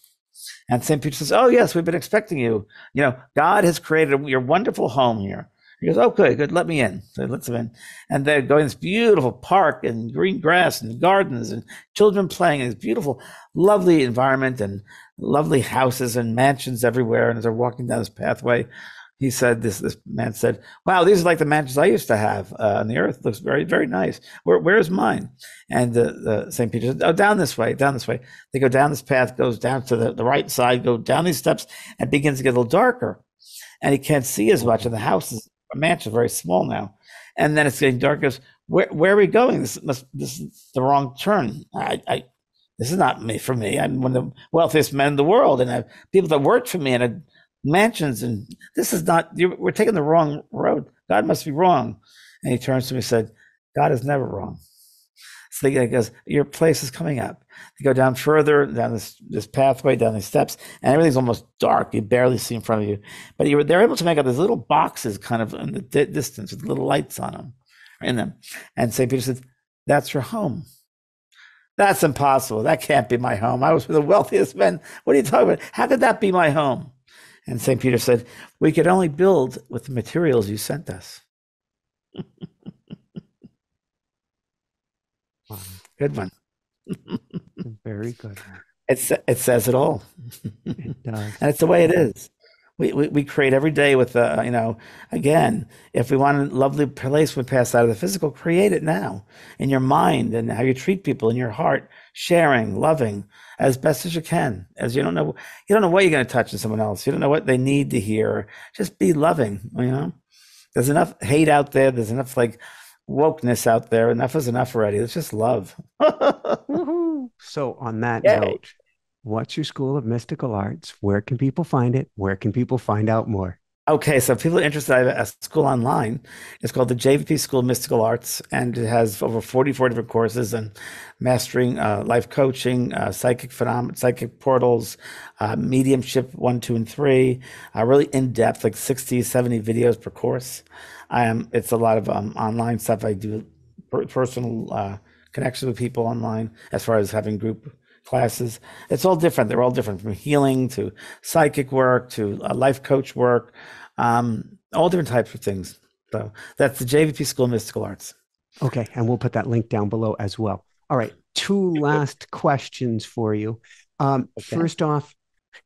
And Saint Peter says, "Oh yes, we've been expecting you. You know, God has created your wonderful home here." He goes, okay, good, let me in. So he lets him in. And they're going this beautiful park and green grass and gardens and children playing in this beautiful, lovely environment and lovely houses and mansions everywhere. And as they're walking down this pathway, he said, this this man said, wow, these are like the mansions I used to have uh, on the earth. Looks very, very nice. Where, where's mine? And uh, St. Peter said, oh, down this way, down this way. They go down this path, goes down to the, the right side, go down these steps and begins to get a little darker and he can't see as much. And the house is a mansion very small now. And then it's getting dark. Goes, where, where are we going? This must, this is the wrong turn. I, I, this is not me for me. I'm one of the wealthiest men in the world, and I have people that work for me and have mansions. And this is not. We're taking the wrong road. God must be wrong. And he turns to me and said, God is never wrong. So he goes, Your place is coming up. They go down further, down this, this pathway, down these steps, and everything's almost dark. You barely see in front of you. But you, they're able to make out these little boxes kind of in the di- distance with little lights on them, in them. And St. Peter says, That's your home. That's impossible. That can't be my home. I was with the wealthiest men. What are you talking about? How could that be my home? And St. Peter said, We could only build with the materials you sent us. Good one. Very good. It's it says it all. It does. and it's the way it is. We, we, we create every day with, uh, you know, again, if we want a lovely place we pass out of the physical, create it now in your mind and how you treat people in your heart, sharing, loving as best as you can. As you don't know, you don't know what you're going to touch in someone else. You don't know what they need to hear. Just be loving, you know. There's enough hate out there. There's enough like wokeness out there. Enough is enough already. It's just love. [LAUGHS] so, on that Yay. note, what's your School of Mystical Arts? Where can people find it? Where can people find out more? Okay, so if people are interested, I have a school online. It's called the JVP School of Mystical Arts, and it has over 44 different courses and mastering uh, life coaching, uh, psychic phenomena, psychic portals, uh, mediumship one, two, and three, uh, really in depth, like 60, 70 videos per course. Um, it's a lot of um, online stuff. I do per- personal uh, connections with people online as far as having group classes. It's all different. They're all different from healing to psychic work to uh, life coach work, um, all different types of things. So that's the JVP School of Mystical Arts. Okay. And we'll put that link down below as well. All right. Two last questions for you. Um, okay. First off,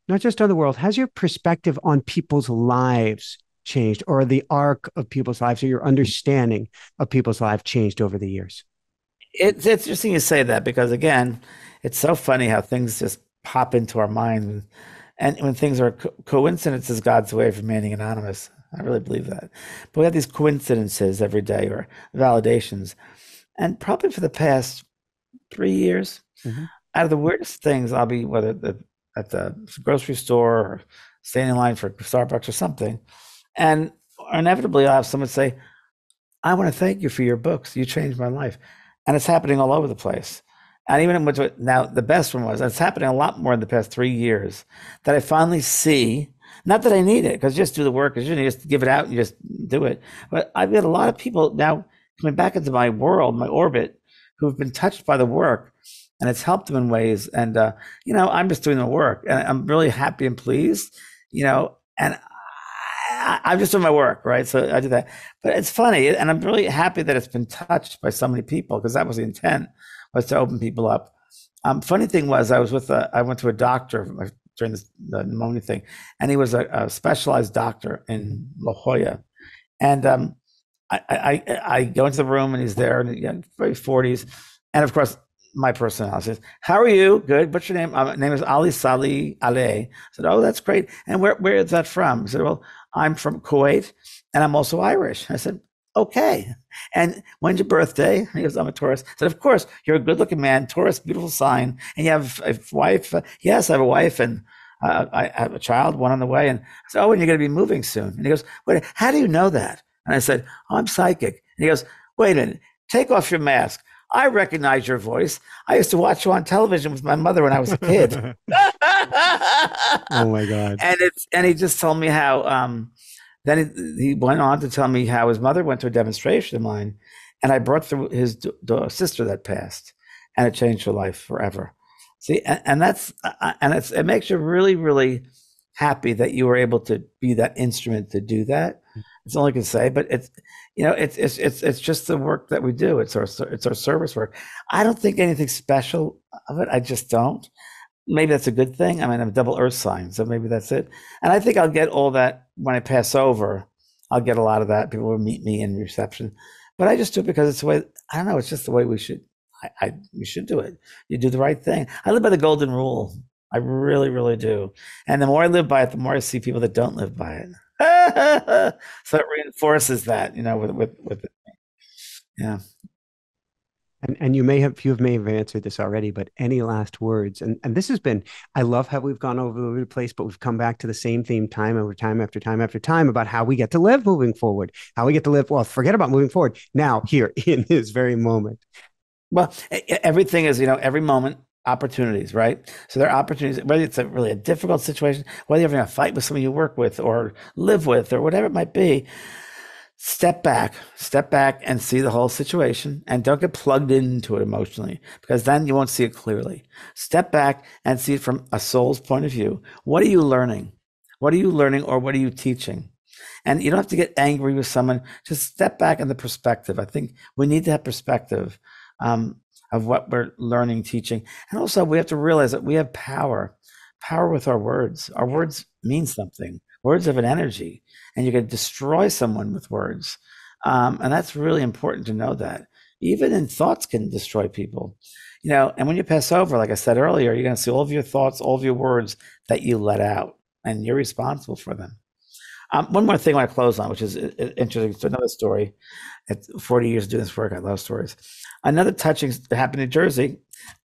not just on the world, has your perspective on people's lives changed or the arc of people's lives or your understanding of people's lives changed over the years? It's interesting you say that because, again, it's so funny how things just pop into our mind. And when things are co- coincidences, God's way of remaining anonymous. I really believe that. But we have these coincidences every day or validations. And probably for the past three years, mm-hmm. out of the weirdest things, I'll be whether the, at the grocery store or standing in line for Starbucks or something. And inevitably, I'll have someone say, I want to thank you for your books. You changed my life. And it's happening all over the place. And even which now, the best one was it's happening a lot more in the past three years that I finally see. Not that I need it, because just do the work, you just give it out and just do it. But I've got a lot of people now coming back into my world, my orbit, who've been touched by the work, and it's helped them in ways. And uh, you know, I'm just doing the work, and I'm really happy and pleased. You know, and I, I'm just doing my work, right? So I do that. But it's funny, and I'm really happy that it's been touched by so many people because that was the intent was to open people up. Um, funny thing was, I was with a, I went to a doctor during this, the pneumonia thing, and he was a, a specialized doctor in La Jolla, and um, I, I, I go into the room and he's there, you know, very forties, and of course my personality is, "How are you? Good. What's your name? Uh, my name is Ali Salih Ale." I said, "Oh, that's great. And where where is that from?" He said, "Well, I'm from Kuwait, and I'm also Irish." I said, okay. And when's your birthday? He goes, I'm a Taurus. I said, of course, you're a good looking man, Taurus, beautiful sign. And you have a wife? yes, I have a wife and uh, I have a child, one on the way. And I said, oh, and you're going to be moving soon. And he goes, wait, how do you know that? And I said, oh, I'm psychic. And he goes, wait a minute, take off your mask. I recognize your voice. I used to watch you on television with my mother when I was a kid. [LAUGHS] oh my God. And it's, and he just told me how, um, then he, went on to tell me how his mother went to a demonstration of mine, and I brought through his sister that passed, and it changed her life forever. See, and, and that's and it's, it makes you really, really happy that you were able to be that instrument to do that. It's all I can say, but it's you know it's it's it's it's just the work that we do. It's our it's our service work. I don't think anything special of it. I just don't maybe that's a good thing. I mean, I'm a double earth sign, so maybe that's it. And I think I'll get all that when I pass over. I'll get a lot of that. People will meet me in reception, but I just do it because it's the way. I don't know. It's just the way we should. I, I we should do it. You do the right thing. I live by the golden rule. I really, really do. And the more I live by it, the more I see people that don't live by it. [LAUGHS] so it reinforces that, you know, with with with. Yeah. And, and you may have you may have answered this already, but any last words? And and this has been I love how we've gone over the place, but we've come back to the same theme time over time after time after time about how we get to live moving forward, how we get to live. Well, forget about moving forward now here [LAUGHS] in this very moment. Well, everything is you know every moment opportunities, right? So there are opportunities, whether it's a really a difficult situation, whether you're having a fight with someone you work with or live with or whatever it might be step back, step back and see the whole situation and don't get plugged into it emotionally because then you won't see it clearly. Step back and see it from a soul's point of view. What are you learning? What are you learning or what are you teaching? And you don't have to get angry with someone. Just step back in the perspective. I think we need to have perspective um, of what we're learning, teaching. And also, we have to realize that we have power, power with our words. Our words mean something. Words have an energy, and you can destroy someone with words. Um, and that's really important to know that. Even in thoughts can destroy people. You know, and when you pass over, like I said earlier, you're going to see all of your thoughts, all of your words that you let out, and you're responsible for them. Um, one more thing I want to close on, which is uh, uh, interesting. It's another story. At 40 years doing this work, I love stories. Another touching happened in Jersey.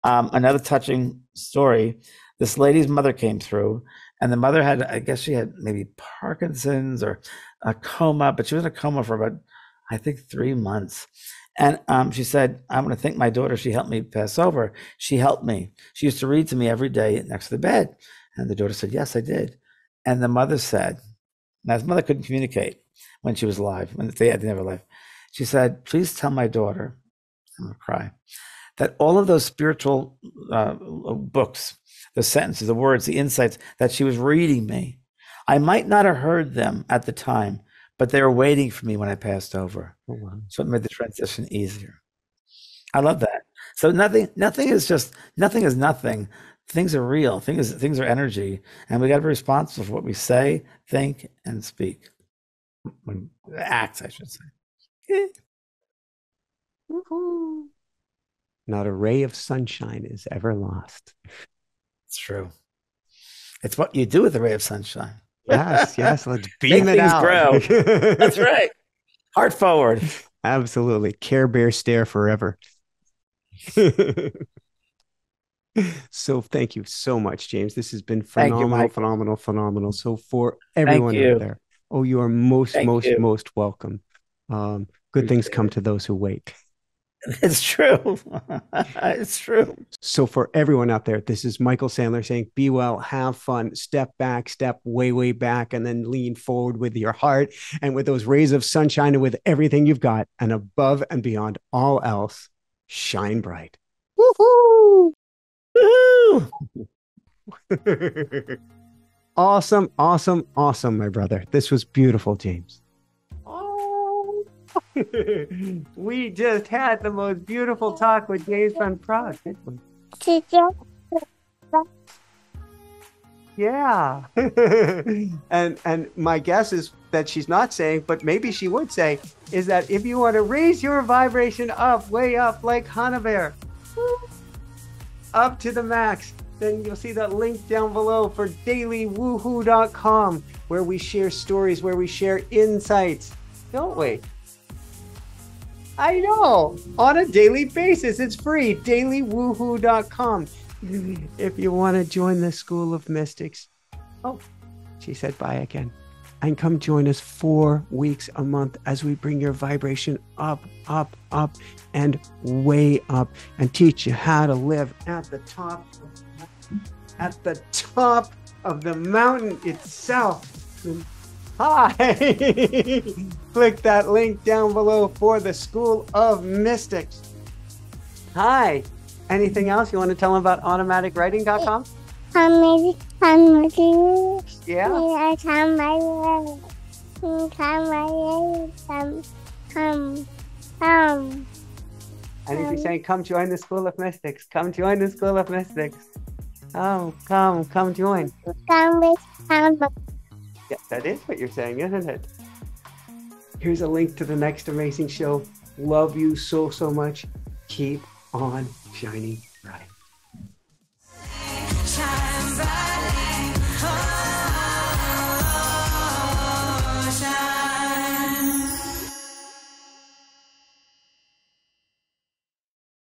Um, another touching story. This lady's mother came through, and the mother had, I guess she had maybe Parkinson's or a coma, but she was in a coma for about, I think, three months. And um, she said, I want to thank my daughter. She helped me pass over. She helped me. She used to read to me every day next to the bed. And the daughter said, Yes, I did. And the mother said, Now, his mother couldn't communicate when she was alive, when they had never lived. She said, Please tell my daughter, I'm going to cry, that all of those spiritual uh, books, the sentences, the words, the insights that she was reading me, I might not have heard them at the time, but they were waiting for me when I passed over. Oh, wow. So it made the transition easier. I love that. So nothing, nothing is just nothing is nothing. Things are real. Things, things are energy, and we got to be responsible for what we say, think, and speak. When act, I should say. Not a ray of sunshine is ever lost. It's true. It's what you do with a ray of sunshine. Yes, [LAUGHS] yes. Let's beam it out. Grow. [LAUGHS] That's right. Heart forward. Absolutely. Care Bear stare forever. [LAUGHS] so thank you so much, James. This has been phenomenal, you, phenomenal, phenomenal. So for everyone out there, oh, you are most, thank most, you. most welcome. Um, good Appreciate things come it. to those who wait. [LAUGHS] It's true. [LAUGHS] it's true. So, for everyone out there, this is Michael Sandler saying, Be well, have fun, step back, step way, way back, and then lean forward with your heart and with those rays of sunshine and with everything you've got. And above and beyond all else, shine bright. Woohoo! Woohoo! [LAUGHS] awesome, awesome, awesome, my brother. This was beautiful, James. [LAUGHS] we just had the most beautiful talk with James Van Praagh. Yeah. [LAUGHS] and and my guess is that she's not saying, but maybe she would say, is that if you want to raise your vibration up, way up like Hana Bear, up to the max, then you'll see that link down below for dailywoohoo.com where we share stories, where we share insights, don't we? I know. On a daily basis. It's free. Dailywoohoo.com. If you want to join the School of Mystics. Oh, she said bye again. And come join us four weeks a month as we bring your vibration up, up, up, and way up and teach you how to live at the top, at the top of the mountain itself. Hi! [LAUGHS] Click that link down below for the School of Mystics. Hi! Anything else you want to tell them about automaticwriting.com? Um, um, yeah. Um, um, and if you're saying, come join the School of Mystics, come join the School of Mystics. Oh, come, come join. Come, come, yeah, that is what you're saying, isn't it? Here's a link to the next amazing show. Love you so, so much. Keep on shining.